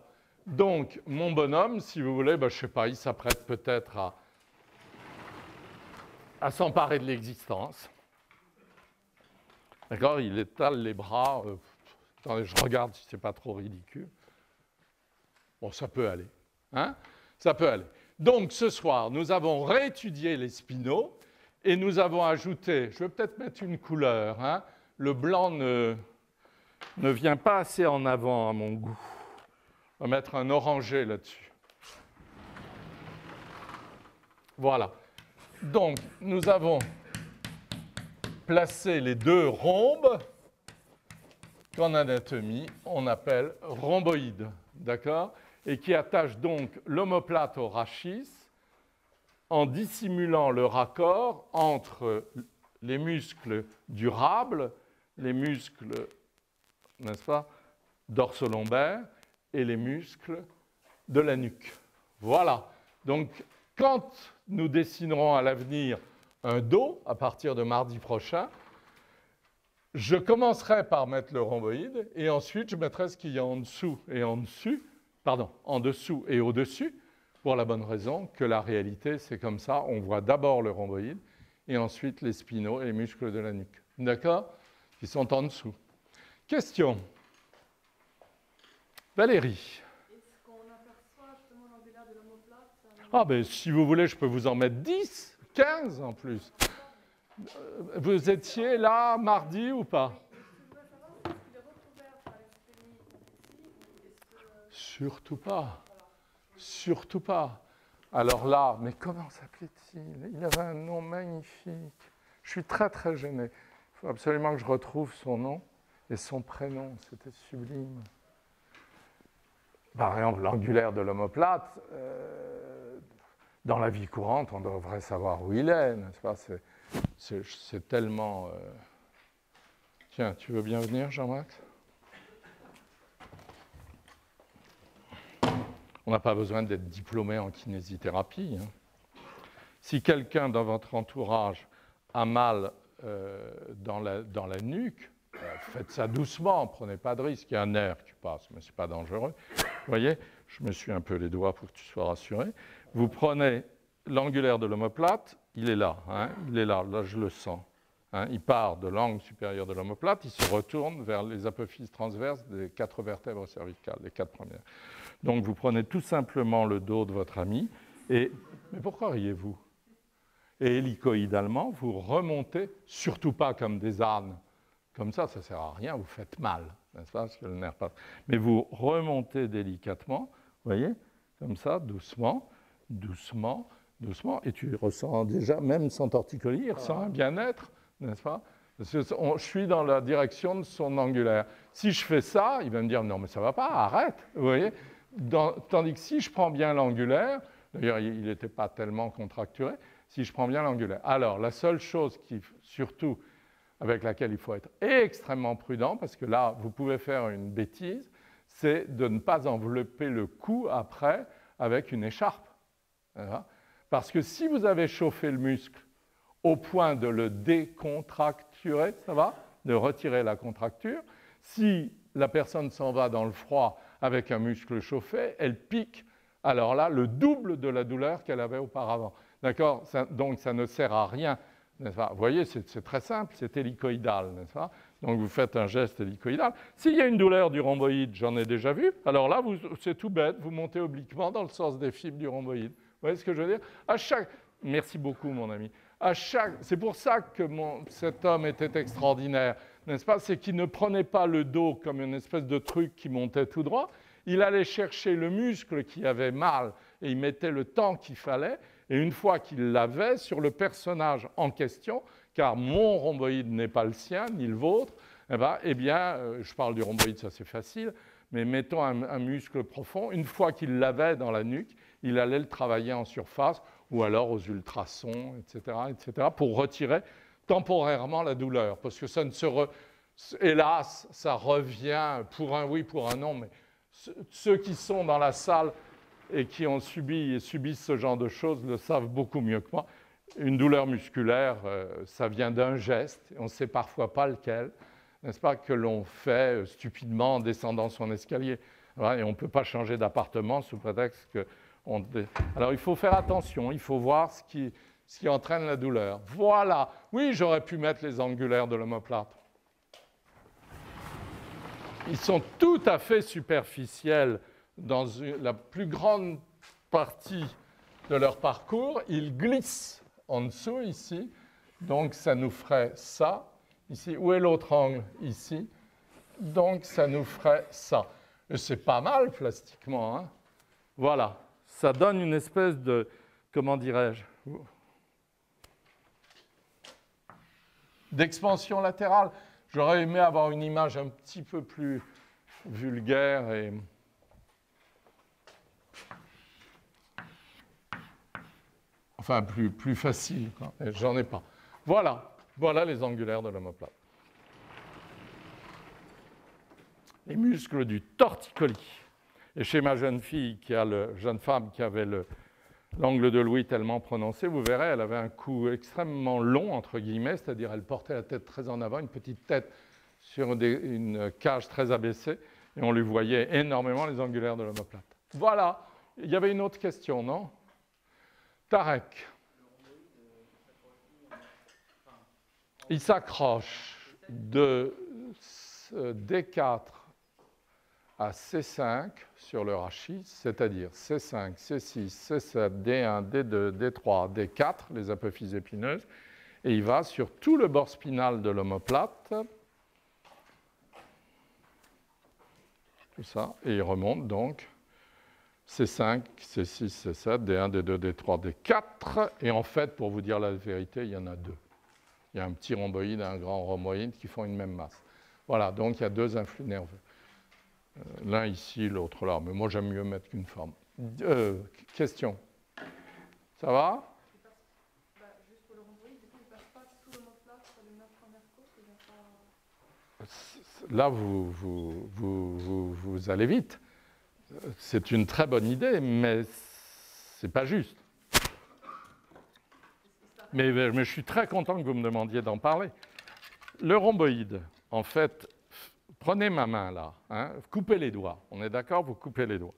Donc, mon bonhomme, si vous voulez, ben, je ne sais pas, il s'apprête peut-être à, à s'emparer de l'existence. D'accord Il étale les bras. Euh, attendez, je regarde si ce n'est pas trop ridicule. Bon, ça peut aller. Hein ça peut aller. Donc ce soir, nous avons réétudié les spinaux et nous avons ajouté, je vais peut-être mettre une couleur, hein. Le blanc ne, vient pas assez en avant à mon goût. On va mettre un orangé là-dessus. Voilà. Donc, nous avons placé les deux rhombes qu'en anatomie, on appelle rhomboïdes. D'accord? Et qui attache donc l'omoplate au rachis en dissimulant le raccord entre les muscles durables, les muscles, n'est-ce pas, dorsolombaires et les muscles de la nuque. Voilà. Donc, quand nous dessinerons à l'avenir un dos, à partir de mardi prochain, je commencerai par mettre le rhomboïde et ensuite je mettrai ce qu'il y a en dessous et en dessus pardon, en dessous et au-dessus, pour la bonne raison que la réalité, c'est comme ça. On voit d'abord le rhomboïde et ensuite les spinaux et les muscles de la nuque. D'accord? Qui sont en dessous. Question. Valérie. Est-ce qu'on aperçoit justement l'angulaire de l'homoplate Ah, ben si vous voulez, je peux vous en mettre 10, 15 en plus. Euh, vous étiez là mardi ou pas? Surtout pas. Surtout pas. Alors là, mais comment s'appelait-il? Il avait un nom magnifique. Je suis très très gêné. Faut absolument que je retrouve son nom et son prénom. C'était sublime. Par exemple, l'angulaire de l'homoplate, euh, dans la vie courante, on devrait savoir où il est, pas? C'est tellement. Euh, Tiens, tu veux bien venir, Jean-Max? On n'a pas besoin d'être diplômé en kinésithérapie. Hein. Si quelqu'un dans votre entourage a mal dans, la, dans, la, nuque, euh, faites ça doucement, prenez pas de risque. Il y a un nerf qui passe, mais ce n'est pas dangereux. Vous voyez, je me suis un peu les doigts pour que tu sois rassuré. Vous prenez l'angulaire de l'omoplate, il est là, hein, il est là, là je le sens. Hein. il part de l'angle supérieur de l'omoplate, il se retourne vers les apophyses transverses des quatre vertèbres cervicales, les quatre premières. Donc vous prenez tout simplement le dos de votre ami et... Mais pourquoi riez-vous? Et hélicoïdalement, vous remontez, surtout pas comme des ânes. Comme ça, ça ne sert à rien, vous faites mal, n'est-ce pas Parce que le nerf passe. Mais vous remontez délicatement, vous voyez, comme ça, doucement, doucement, doucement, et tu ressens déjà, même sans torticolis, il ressent un bien-être, n'est-ce pas? Parce que on- je suis dans la direction de son angulaire. Si je fais ça, il va me dire non, mais ça va pas, arrête, vous voyez Tandis que si je prends bien l'angulaire, d'ailleurs, il n'était pas tellement contracturé, si je prends bien l'angulaire. Alors, la seule chose qui, surtout, avec laquelle il faut être extrêmement prudent, parce que là, vous pouvez faire une bêtise, c'est de ne pas envelopper le cou après avec une écharpe. Parce que si vous avez chauffé le muscle au point de le décontracturer, ça va De retirer la contracture, si la personne s'en va dans le froid avec un muscle chauffé, elle pique, alors là, le double de la douleur qu'elle avait auparavant. D'accord? Donc ça ne sert à rien. Vous voyez, c'est très simple, c'est hélicoïdal, n'est-ce pas? Donc vous faites un geste hélicoïdal. S'il y a une douleur du rhomboïde, j'en ai déjà vu, alors là, c'est tout bête, vous montez obliquement dans le sens des fibres du rhomboïde. Vous voyez ce que je veux dire? À chaque... Merci beaucoup, mon ami. À chaque... C'est pour ça que cet homme était extraordinaire, n'est-ce pas? C'est qu'il ne prenait pas le dos comme une espèce de truc qui montait tout droit. Il allait chercher le muscle qui avait mal et il mettait le temps qu'il fallait. Et une fois qu'il l'avait sur le personnage en question, car mon rhomboïde n'est pas le sien ni le vôtre, eh, ben, eh bien, euh, je parle du rhomboïde, ça c'est facile, mais mettons un, muscle profond, une fois qu'il l'avait dans la nuque, il allait le travailler en surface ou alors aux ultrasons, etc., etc., pour retirer temporairement la douleur, parce que ça ne se... re- Hélas, ça revient pour un oui, pour un non, mais ce- ceux qui sont dans la salle et qui ont subi et subissent ce genre de choses le savent beaucoup mieux que moi. Une douleur musculaire, euh, ça vient d'un geste, on ne sait parfois pas lequel, n'est-ce pas, que l'on fait euh, stupidement en descendant son escalier. Et on ne peut pas changer d'appartement sous prétexte que... Alors il faut faire attention, il faut voir ce qui, ce qui entraîne la douleur. Voilà. Oui, j'aurais pu mettre les angulaires de l'omoplate. Ils sont tout à fait superficiels dans la plus grande partie de leur parcours. Ils glissent en dessous ici. Donc ça nous ferait ça. Ici, où est l'autre angle? Ici. Donc ça nous ferait ça. C'est pas mal plastiquement. hein. Voilà. Ça donne une espèce de, comment dirais-je, d'expansion latérale. J'aurais aimé avoir une image un petit peu plus vulgaire et enfin plus, facile. J'en ai pas. Voilà, voilà les angulaires de l'omoplate. Les muscles du torticolis. Et chez ma jeune fille, qui a le, jeune femme qui avait le- l'angle de Louis tellement prononcé, vous verrez, elle avait un cou extrêmement long, entre guillemets, c'est-à-dire elle portait la tête très en avant, une petite tête sur une cage très abaissée, et on lui voyait énormément les angulaires de l'omoplate. Voilà. Il y avait une autre question, non? Tarek. Il s'accroche de euh, D4 à C5 sur le rachis, c'est-à-dire C5, C6, C7, D1, D2, D3, D4, les apophyses épineuses, et il va sur tout le bord spinal de l'omoplate, tout ça, et il remonte donc C5, C6, C7, D1, D2, D3, D4, et en fait, pour vous dire la vérité, il y en a deux. Il y a un petit rhomboïde et un grand rhomboïde qui font une même masse. Voilà, donc il y a deux influx nerveux. Euh, L'un ici, l'autre là. Mais moi, j'aime mieux mettre qu'une forme. Euh, question Ça va? Bah. Là, vous, vous, vous, vous allez vite. C'est une très bonne idée, mais c'est pas juste. Mais, je suis très content que vous me demandiez d'en parler. Le rhomboïde, en fait, prenez ma main là, hein, coupez les doigts. On est d'accord Vous coupez les doigts.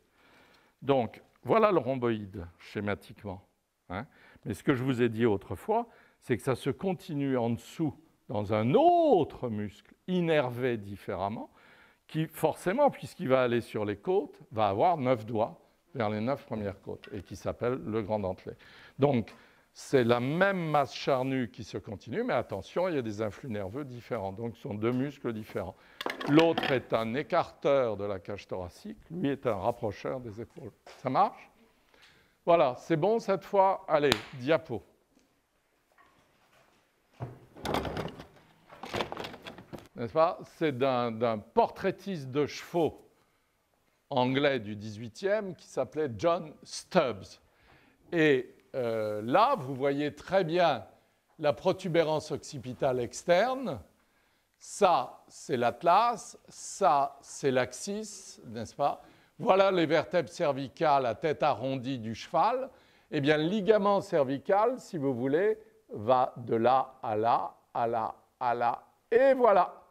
Donc, voilà le rhomboïde schématiquement. hein. Mais ce que je vous ai dit autrefois, c'est que ça se continue en dessous dans un autre muscle innervé différemment, qui forcément, puisqu'il va aller sur les côtes, va avoir neuf doigts vers les neuf premières côtes, et qui s'appelle le grand dentelé. Donc, c'est la même masse charnue qui se continue, mais attention, il y a des influx nerveux différents, donc ce sont deux muscles différents. L'autre est un écarteur de la cage thoracique, lui est un rapprocheur des épaules. Ça marche? Voilà, c'est bon cette fois? Allez, diapo. N'est-ce pas? C'est d'un portraitiste de chevaux anglais du XVIIIe qui s'appelait John Stubbs. Et euh, là, vous voyez très bien la protubérance occipitale externe. Ça, c'est l'atlas. Ça, c'est l'axis, n'est-ce pas? Voilà les vertèbres cervicales à tête arrondie du cheval. Eh bien, le ligament cervical, si vous voulez, va de là à là, à là, à là. Et voilà.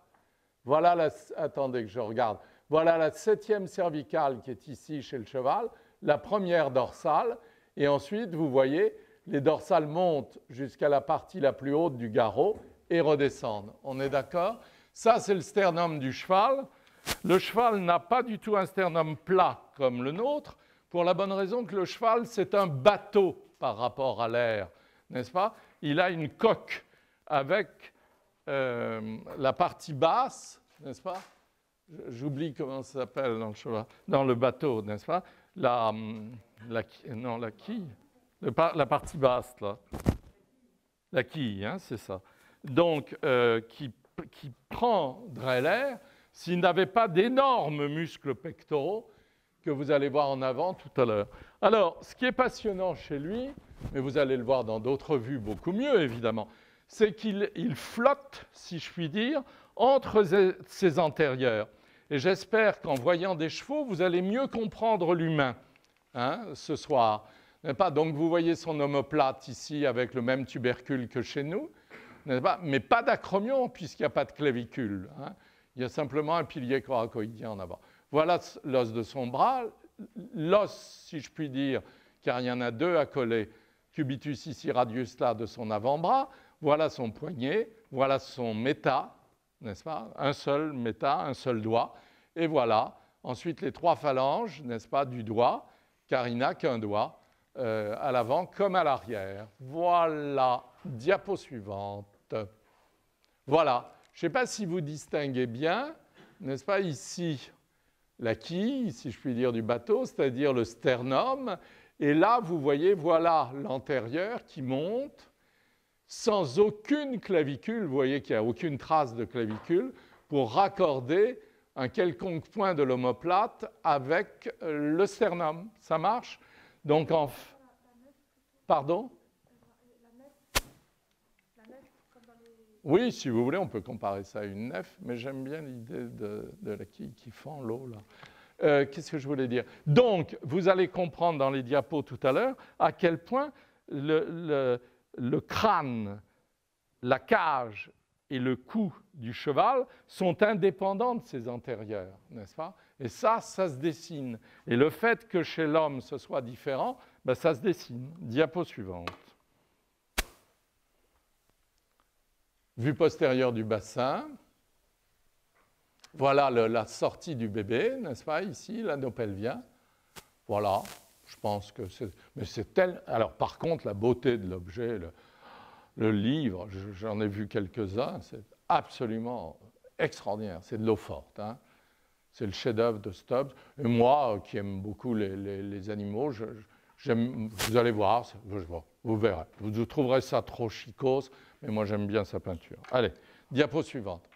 Voilà la... Attendez que je regarde. Voilà la septième cervicale qui est ici chez le cheval, la première dorsale, et ensuite, vous voyez, les dorsales montent jusqu'à la partie la plus haute du garrot et redescendent. On est d'accord? Ça, c'est le sternum du cheval. Le cheval n'a pas du tout un sternum plat comme le nôtre, pour la bonne raison que le cheval, c'est un bateau par rapport à l'air, n'est-ce pas? Il a une coque avec euh, la partie basse, n'est-ce pas? J'oublie comment ça s'appelle dans le bateau, n'est-ce pas? La, non, la quille, la partie basse, là. La quille, hein, c'est ça. Donc, euh, qui, qui prendrait l'air s'il n'avait pas d'énormes muscles pectoraux que vous allez voir en avant tout à l'heure. Alors, ce qui est passionnant chez lui, mais vous allez le voir dans d'autres vues beaucoup mieux, évidemment, c'est qu'il flotte, si je puis dire, entre ses antérieurs. Et j'espère qu'en voyant des chevaux, vous allez mieux comprendre l'humain hein, ce soir. Donc vous voyez son omoplate ici avec le même tubercule que chez nous, mais pas d'acromion puisqu'il n'y a pas de clavicule. Hein. Il y a simplement un pilier coracoïdien en avant. Voilà l'os de son bras, l'os, si je puis dire, car il y en a deux à coller, cubitus ici radius là de son avant-bras. Voilà son poignet, voilà son méta, n'est-ce pas? Un seul méta, un seul doigt. Et voilà, ensuite les trois phalanges, n'est-ce pas, du doigt, car il n'a qu'un doigt, euh, à l'avant comme à l'arrière. Voilà, diapo suivante. Voilà, je ne sais pas si vous distinguez bien, n'est-ce pas, ici, la quille, si je puis dire, du bateau, c'est-à-dire le sternum. Et là, vous voyez, voilà l'antérieur qui monte sans aucune clavicule, vous voyez qu'il n'y a aucune trace de clavicule, pour raccorder un quelconque point de l'omoplate avec le sternum. Ça marche? Donc en... Pardon? Oui, si vous voulez, on peut comparer ça à une nef, mais j'aime bien l'idée de, la quille qui fend l'eau. Euh, qu'est-ce que je voulais dire? Donc, vous allez comprendre dans les diapos tout à l'heure à quel point le crâne, la cage et le cou du cheval sont indépendants de ses antérieurs, n'est-ce pas? Et ça, ça se dessine. Et le fait que chez l'homme ce soit différent, ben, ça se dessine. Diapo suivante. Vue postérieure du bassin. Voilà la sortie du bébé, n'est-ce pas? Ici, l'anneau pelvien. Voilà, je pense que c'est. Mais c'est tel. Alors, par contre, la beauté de l'objet, le, livre, j'en ai vu quelques-uns, c'est absolument extraordinaire. C'est de l'eau forte. Hein. C'est le chef-d'œuvre de Stubbs. Et moi, qui aime beaucoup les, animaux, vous allez voir, vous verrez. Vous trouverez ça trop chicose, mais moi j'aime bien sa peinture. Allez, diapo suivante.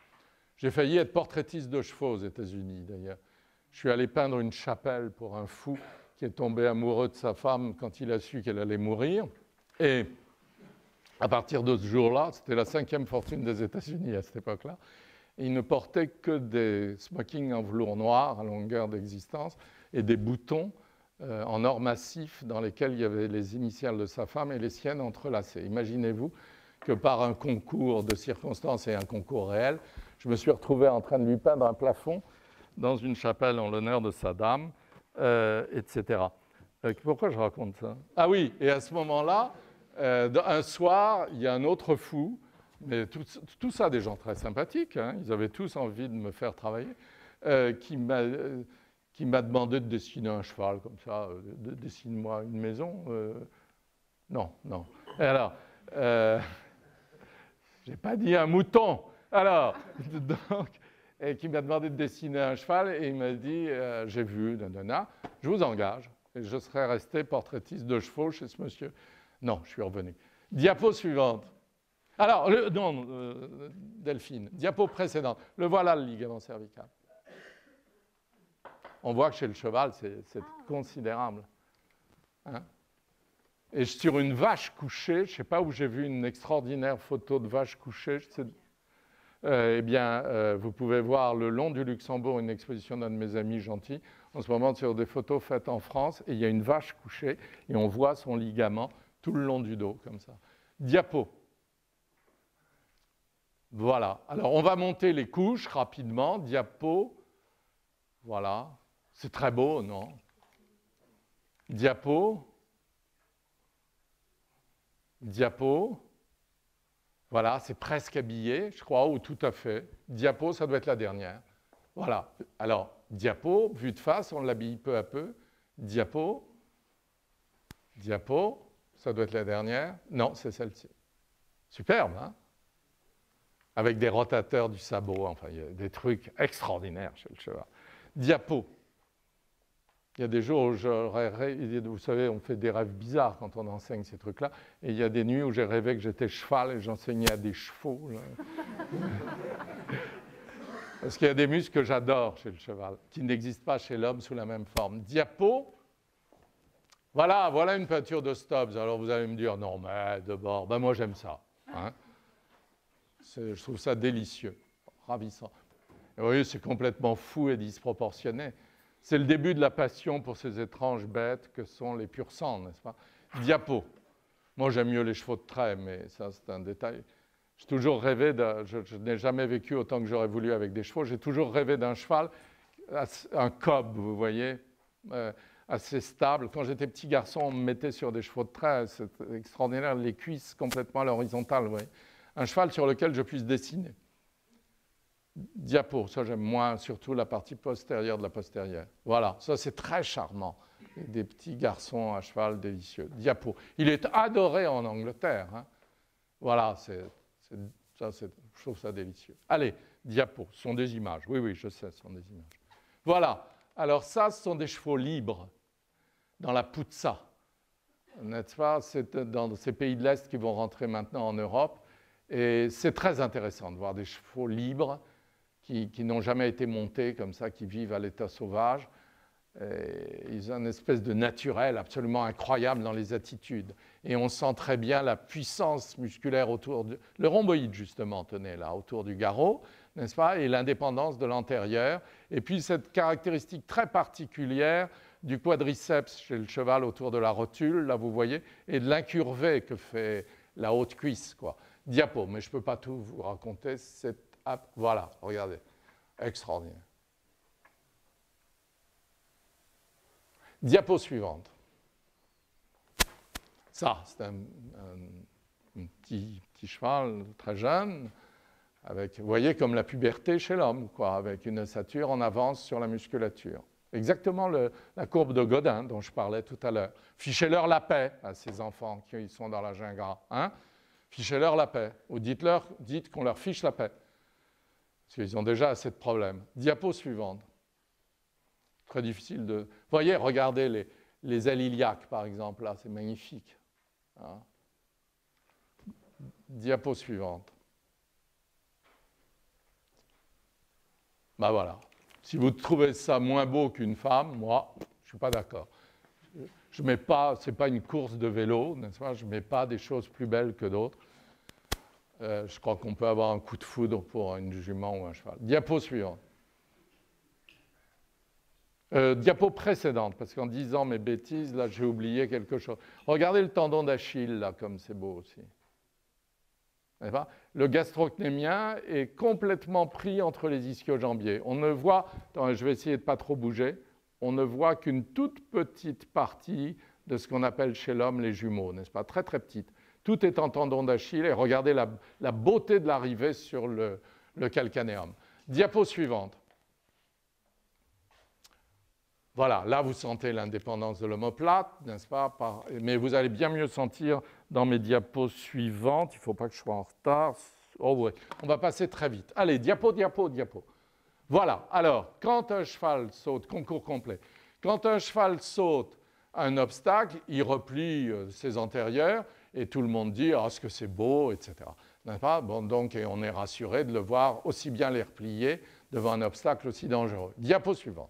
J'ai failli être portraitiste de chevaux aux États-Unis, d'ailleurs. Je suis allé peindre une chapelle pour un fou qui est tombé amoureux de sa femme quand il a su qu'elle allait mourir. Et à partir de ce jour-là, c'était la cinquième fortune des États-Unis à cette époque-là, il ne portait que des smokings en velours noir à longueur d'existence et des boutons euh, en or massif dans lesquels il y avait les initiales de sa femme et les siennes entrelacées. Imaginez-vous que par un concours de circonstances et un concours réel, je me suis retrouvé en train de lui peindre un plafond dans une chapelle en l'honneur de sa dame. Euh, etc. Euh, pourquoi je raconte ça? Ah oui, et à ce moment-là, euh, un soir, il y a un autre fou, mais tout, ça des gens très sympathiques, hein, ils avaient tous envie de me faire travailler. qui m'a demandé de dessiner un cheval comme ça, de, dessine-moi une maison. non, non. Alors, euh, j'ai pas dit un mouton. Alors, donc, et qui m'a demandé de dessiner un cheval et il m'a dit, j'ai vu, nanana, je vous engage. Et je serais resté portraitiste de chevaux chez ce monsieur. Non, je suis revenu. Diapo suivante. Alors, non, euh, Delphine, diapo précédente. Le voilà le ligament cervical. On voit que chez le cheval, c'est considérable. Hein. et sur une vache couchée, je ne sais pas où j'ai vu une extraordinaire photo de vache couchée. Euh, eh bien, euh, vous pouvez voir le long du Luxembourg une exposition d'un de mes amis gentils, en ce moment sur des photos faites en France, et il y a une vache couchée, et on voit son ligament tout le long du dos, comme ça. Diapo. Voilà. Alors, on va monter les couches rapidement. Diapo. Voilà. C'est très beau, non? Diapo. Diapo. Voilà, c'est presque habillé, je crois, ou tout à fait. Diapo, ça doit être la dernière. Voilà. Alors, diapo, vue de face, on l'habille peu à peu. Diapo. Diapo. Ça doit être la dernière. Non, c'est celle-ci. Superbe, hein? Avec des rotateurs du sabot, enfin, a des trucs extraordinaires chez le cheval. Diapo. Il y a des jours où j'aurais rêvé, vous savez, on fait des rêves bizarres quand on enseigne ces trucs-là, et il y a des nuits où j'ai rêvé que j'étais cheval et j'enseignais à des chevaux. Parce qu'il y a des muscles que j'adore chez le cheval, qui n'existent pas chez l'homme sous la même forme. Diapo, voilà, voilà une peinture de Stubbs. Alors vous allez me dire, non, mais de bord, ben moi j'aime ça. Hein. Je trouve ça délicieux, ravissant. vous voyez, c'est complètement fou et disproportionné. C'est le début de la passion pour ces étranges bêtes que sont les purs sangs, n'est-ce pas? Diapo. Moi, j'aime mieux les chevaux de trait, mais ça, c'est un détail. J'ai toujours rêvé, je, n'ai jamais vécu autant que j'aurais voulu avec des chevaux, j'ai toujours rêvé d'un cheval, un cob, vous voyez, euh, assez stable. Quand j'étais petit garçon, on me mettait sur des chevaux de trait, c'est extraordinaire, les cuisses complètement à l'horizontale. Un cheval sur lequel je puisse dessiner. Diapo, ça j'aime moins, surtout la partie postérieure de la postérieure. Voilà, ça c'est très charmant. des petits garçons à cheval délicieux. Diapo. Il est adoré en Angleterre. Hein. Voilà, c'est, ça, je trouve ça délicieux. Allez, diapo, ce sont des images. Oui, oui, je sais, ce sont des images. Voilà, alors ça, ce sont des chevaux libres dans la Poutsa. N'est-ce pas? C'est dans ces pays de l'Est qui vont rentrer maintenant en Europe. Et c'est très intéressant de voir des chevaux libres qui, n'ont jamais été montés comme ça, qui vivent à l'état sauvage. ils ont une espèce de naturel absolument incroyable dans les attitudes. Et on sent très bien la puissance musculaire autour du... Le rhomboïde, justement, tenez là, autour du garrot, n'est-ce pas Et l'indépendance de l'antérieur. Et puis cette caractéristique très particulière du quadriceps chez le cheval autour de la rotule, là vous voyez, et de l'incurvé que fait la haute cuisse. Quoi. Diapo, mais je ne peux pas tout vous raconter. Voilà, regardez, extraordinaire. Diapo suivante. Ça, c'est un, petit, cheval très jeune, avec, vous voyez, comme la puberté chez l'homme, quoi, avec une ossature en avance sur la musculature. Exactement la courbe de Godin dont je parlais tout à l'heure. Fichez-leur la paix à ces enfants qui sont dans la jungle. Hein Fichez-leur la paix. Ou dites-leur, dites qu'on leur fiche la paix. Parce qu'ils ont déjà assez de problèmes. Diapo suivante. Très difficile de. Voyez, regardez les, les ailes iliaques, par exemple, là, c'est magnifique. Hein Diapo suivante. Ben voilà. Si vous trouvez ça moins beau qu'une femme, moi, je ne suis pas d'accord. Je mets pas, ce n'est pas une course de vélo, n'est-ce pas? Je ne mets pas des choses plus belles que d'autres. Euh, je crois qu'on peut avoir un coup de foudre pour une jument ou un cheval. Diapo suivante. Euh, diapo précédente, parce qu'en disant mes bêtises, là, j'ai oublié quelque chose. Regardez le tendon d'Achille, là, comme c'est beau aussi. Le gastrocnémien est complètement pris entre les ischio-jambiers. On ne voit, je vais essayer de ne pas trop bouger, on ne voit qu'une toute petite partie de ce qu'on appelle chez l'homme les jumeaux, n'est-ce pas? Très très petite. Tout est en tendon d'Achille et regardez la, beauté de l'arrivée sur le, le calcanéum. Diapo suivante. voilà, là vous sentez l'indépendance de l'omoplate, n'est-ce pas Mais vous allez bien mieux sentir dans mes diapos suivantes. Il ne faut pas que je sois en retard. Oh on va passer très vite. Allez, diapo, diapo, diapo. Voilà, alors, quand un cheval saute, concours complet, quand un cheval saute un obstacle, il replie euh, ses antérieurs et tout le monde dit Ah, ce que c'est beau, etc. Pas? Bon, donc, et on est rassuré de le voir aussi bien les replier devant un obstacle aussi dangereux. Diapo suivante.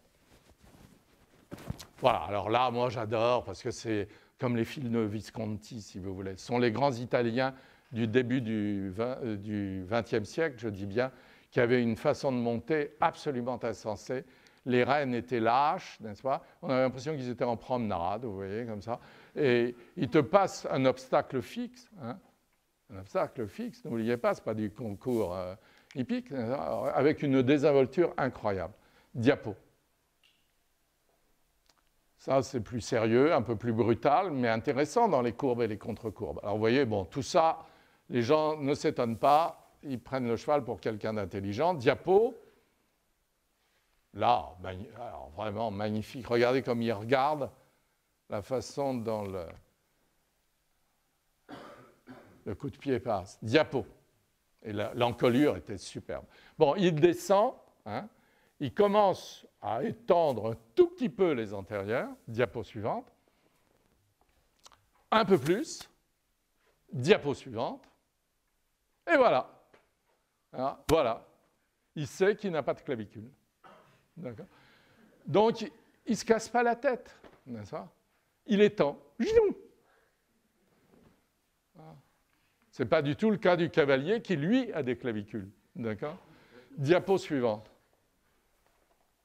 Voilà, alors là, moi j'adore parce que c'est comme les films de Visconti, si vous voulez. Ce sont les grands Italiens du début du XXe euh, siècle, je dis bien, qui avaient une façon de monter absolument insensée. Les rennes étaient lâches, n'est-ce pas? On avait l'impression qu'ils étaient en promenade, vous voyez, comme ça. Et ils te passent un obstacle fixe, hein, un obstacle fixe, n'oubliez pas, ce n'est pas du concours euh, hippique, avec une désinvolture incroyable. Diapo. Ça, c'est plus sérieux, un peu plus brutal, mais intéressant dans les courbes et les contre-courbes. Alors vous voyez, bon, tout ça, les gens ne s'étonnent pas, ils prennent le cheval pour quelqu'un d'intelligent. Diapo, là, vraiment magnifique. Regardez comme il regarde la façon dont le, coup de pied passe. Diapo. Et l'encolure était superbe. Bon, il descend, hein, il commence à étendre un tout petit peu les antérieurs, diapo suivante, un peu plus, diapo suivante, et voilà. Voilà. Il sait qu'il n'a pas de clavicule. Donc, il ne se casse pas la tête, n'est-ce pas? Il est temps. Ce n'est pas du tout le cas du cavalier qui, lui, a des clavicules. D'accord? Diapo suivante.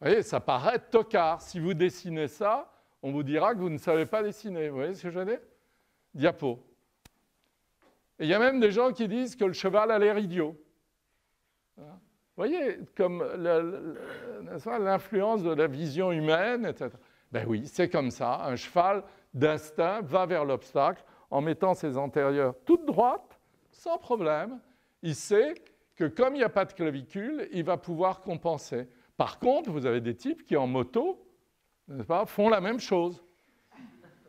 Vous voyez, ça paraît tocard. Si vous dessinez ça, on vous dira que vous ne savez pas dessiner. Vous voyez ce que je veux dire? Diapo. Et il y a même des gens qui disent que le cheval a l'air idiot. Vous voyez, comme l'influence de la vision humaine, etc. Ben oui, c'est comme ça. Un cheval d'instinct va vers l'obstacle en mettant ses antérieures toutes droites, sans problème. Il sait que comme il n'y a pas de clavicule, il va pouvoir compenser. Par contre, vous avez des types qui, en moto, pas, font la même chose.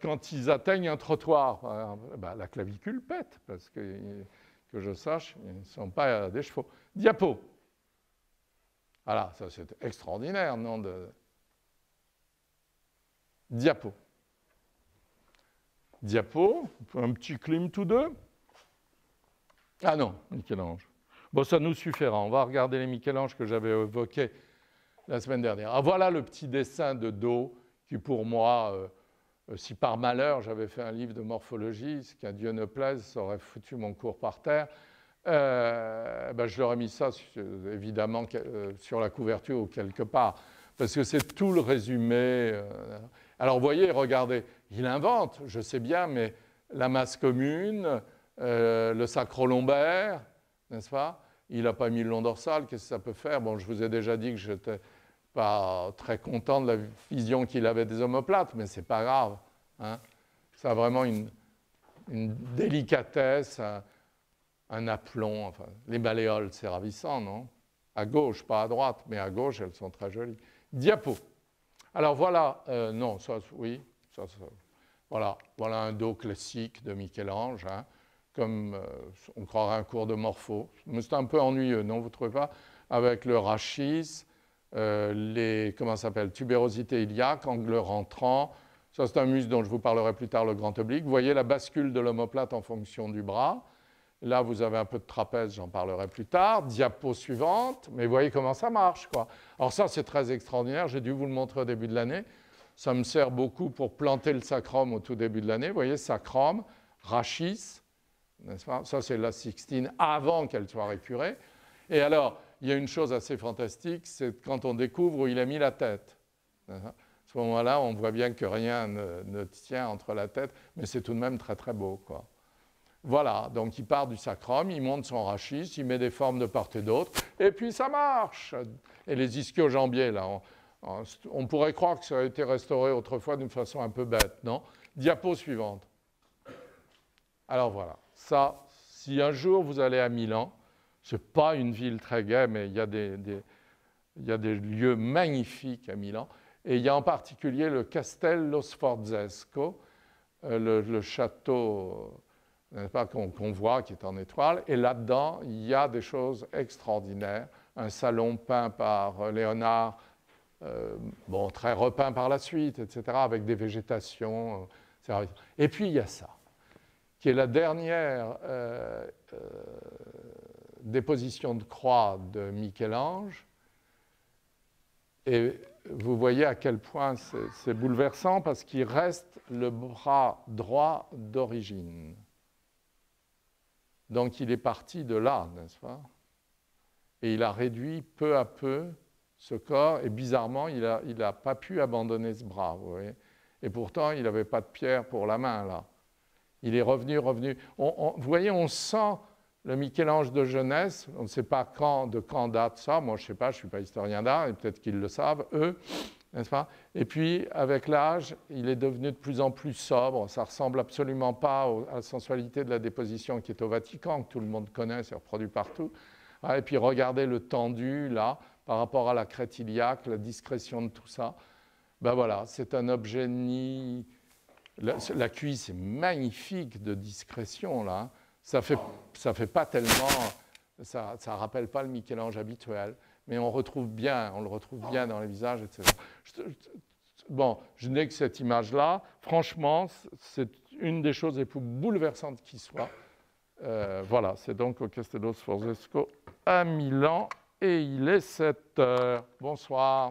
Quand ils atteignent un trottoir, bah, la clavicule pète, parce que, que je sache, ils ne sont pas des chevaux. Diapo. Voilà, ça c'est extraordinaire, non. Diapo. Diapo, un petit clim tous deux. Ah non, Michel-Ange. Bon, ça nous suffira. On va regarder les Michel-Ange que j'avais évoqués la semaine dernière. Ah, voilà le petit dessin de dos qui, pour moi, euh, euh, si par malheur j'avais fait un livre de morphologie, ce qu'à Dieu ne plaise, ça aurait foutu mon cours par terre. Euh, ben, je leur mis ça évidemment sur la couverture ou quelque part, parce que c'est tout le résumé. Alors voyez, regardez, il invente, je sais bien, mais la masse commune, le sacro-lombaire, n'est-ce pas? Il n'a pas mis le long dorsal, qu'est-ce que ça peut faire? Bon, je vous ai déjà dit que j'étais pas très content de la vision qu'il avait des omoplates, mais ce n'est pas grave. Hein. Ça a vraiment une, délicatesse, un, aplomb. Les baléoles, c'est ravissant, non? À gauche, pas à droite, mais à gauche, elles sont très jolies. Diapo. Alors voilà, euh, non, ça, oui, ça, voilà, voilà un dos classique de Michel-Ange, hein, comme euh, on croirait un cours de morpho. C'est un peu ennuyeux, non, vous ne trouvez pas? Avec le rachis, euh, les comment s'appelle, tubérosité iliaque, angle rentrant. Ça, c'est un muscle dont je vous parlerai plus tard, le grand oblique. Vous voyez la bascule de l'omoplate en fonction du bras. Là, vous avez un peu de trapèze, j'en parlerai plus tard. Diapo suivante, mais voyez comment ça marche. Quoi. Alors ça, c'est très extraordinaire. J'ai dû vous le montrer au début de l'année. Ça me sert beaucoup pour planter le sacrum au tout début de l'année. Vous voyez, sacrum, rachis, Ça, c'est la sixtine avant qu'elle soit récurée. Et alors, il y a une chose assez fantastique, c'est quand on découvre où il a mis la tête. À ce moment-là, on voit bien que rien ne, tient entre la tête, mais c'est tout de même très très beau. Quoi. Voilà, donc il part du sacrum, il monte son rachis, il met des formes de part et d'autre, et puis ça marche. Et les ischio-jambiers, là, on, pourrait croire que ça a été restauré autrefois d'une façon un peu bête, non? Diapo suivante. Alors voilà, ça, si un jour vous allez à Milan, ce n'est pas une ville très gaie, mais il y, a des, lieux magnifiques à Milan. Et il y a en particulier le Castello Sforzesco, euh, le, château qu'on voit qui est en étoile. Et là-dedans, il y a des choses extraordinaires. Un salon peint par Léonard, euh, bon, très repeint par la suite, etc., avec des végétations. Euh, et puis il y a ça, qui est la dernière déposition de croix de Michel-Ange. Et vous voyez à quel point c'est bouleversant parce qu'il reste le bras droit d'origine. Donc il est parti de là, n'est-ce pas? Et il a réduit peu à peu ce corps, et bizarrement, il n'a pas pu abandonner ce bras, vous voyez Et pourtant, il n'avait pas de pierre pour la main, là. Il est revenu, revenu. vous voyez, on sent le Michel-Ange de jeunesse, on ne sait pas quand, de quand date ça, moi je ne sais pas, je ne suis pas historien d'art, et peut-être qu'ils le savent, eux, Et puis, avec l'âge, il est devenu de plus en plus sobre, ça ne ressemble absolument pas à la sensualité de la déposition qui est au Vatican, que tout le monde connaît, c'est reproduit partout. Et puis, regardez le tendu, là, par rapport à la crête la discrétion de tout ça. Ben voilà, c'est un objet ni... La, la cuisse est magnifique de discrétion, là, ça fait, ça fait pas tellement, ça, ça rappelle pas le Michel-Ange habituel, mais on retrouve bien, on le retrouve bien dans les visages, etc. bon, je n'ai que cette image-là. Franchement, c'est une des choses les plus bouleversantes qui soit. Euh, voilà, c'est donc au Castello Sforzesco à Milan et il est 7 heures. Bonsoir.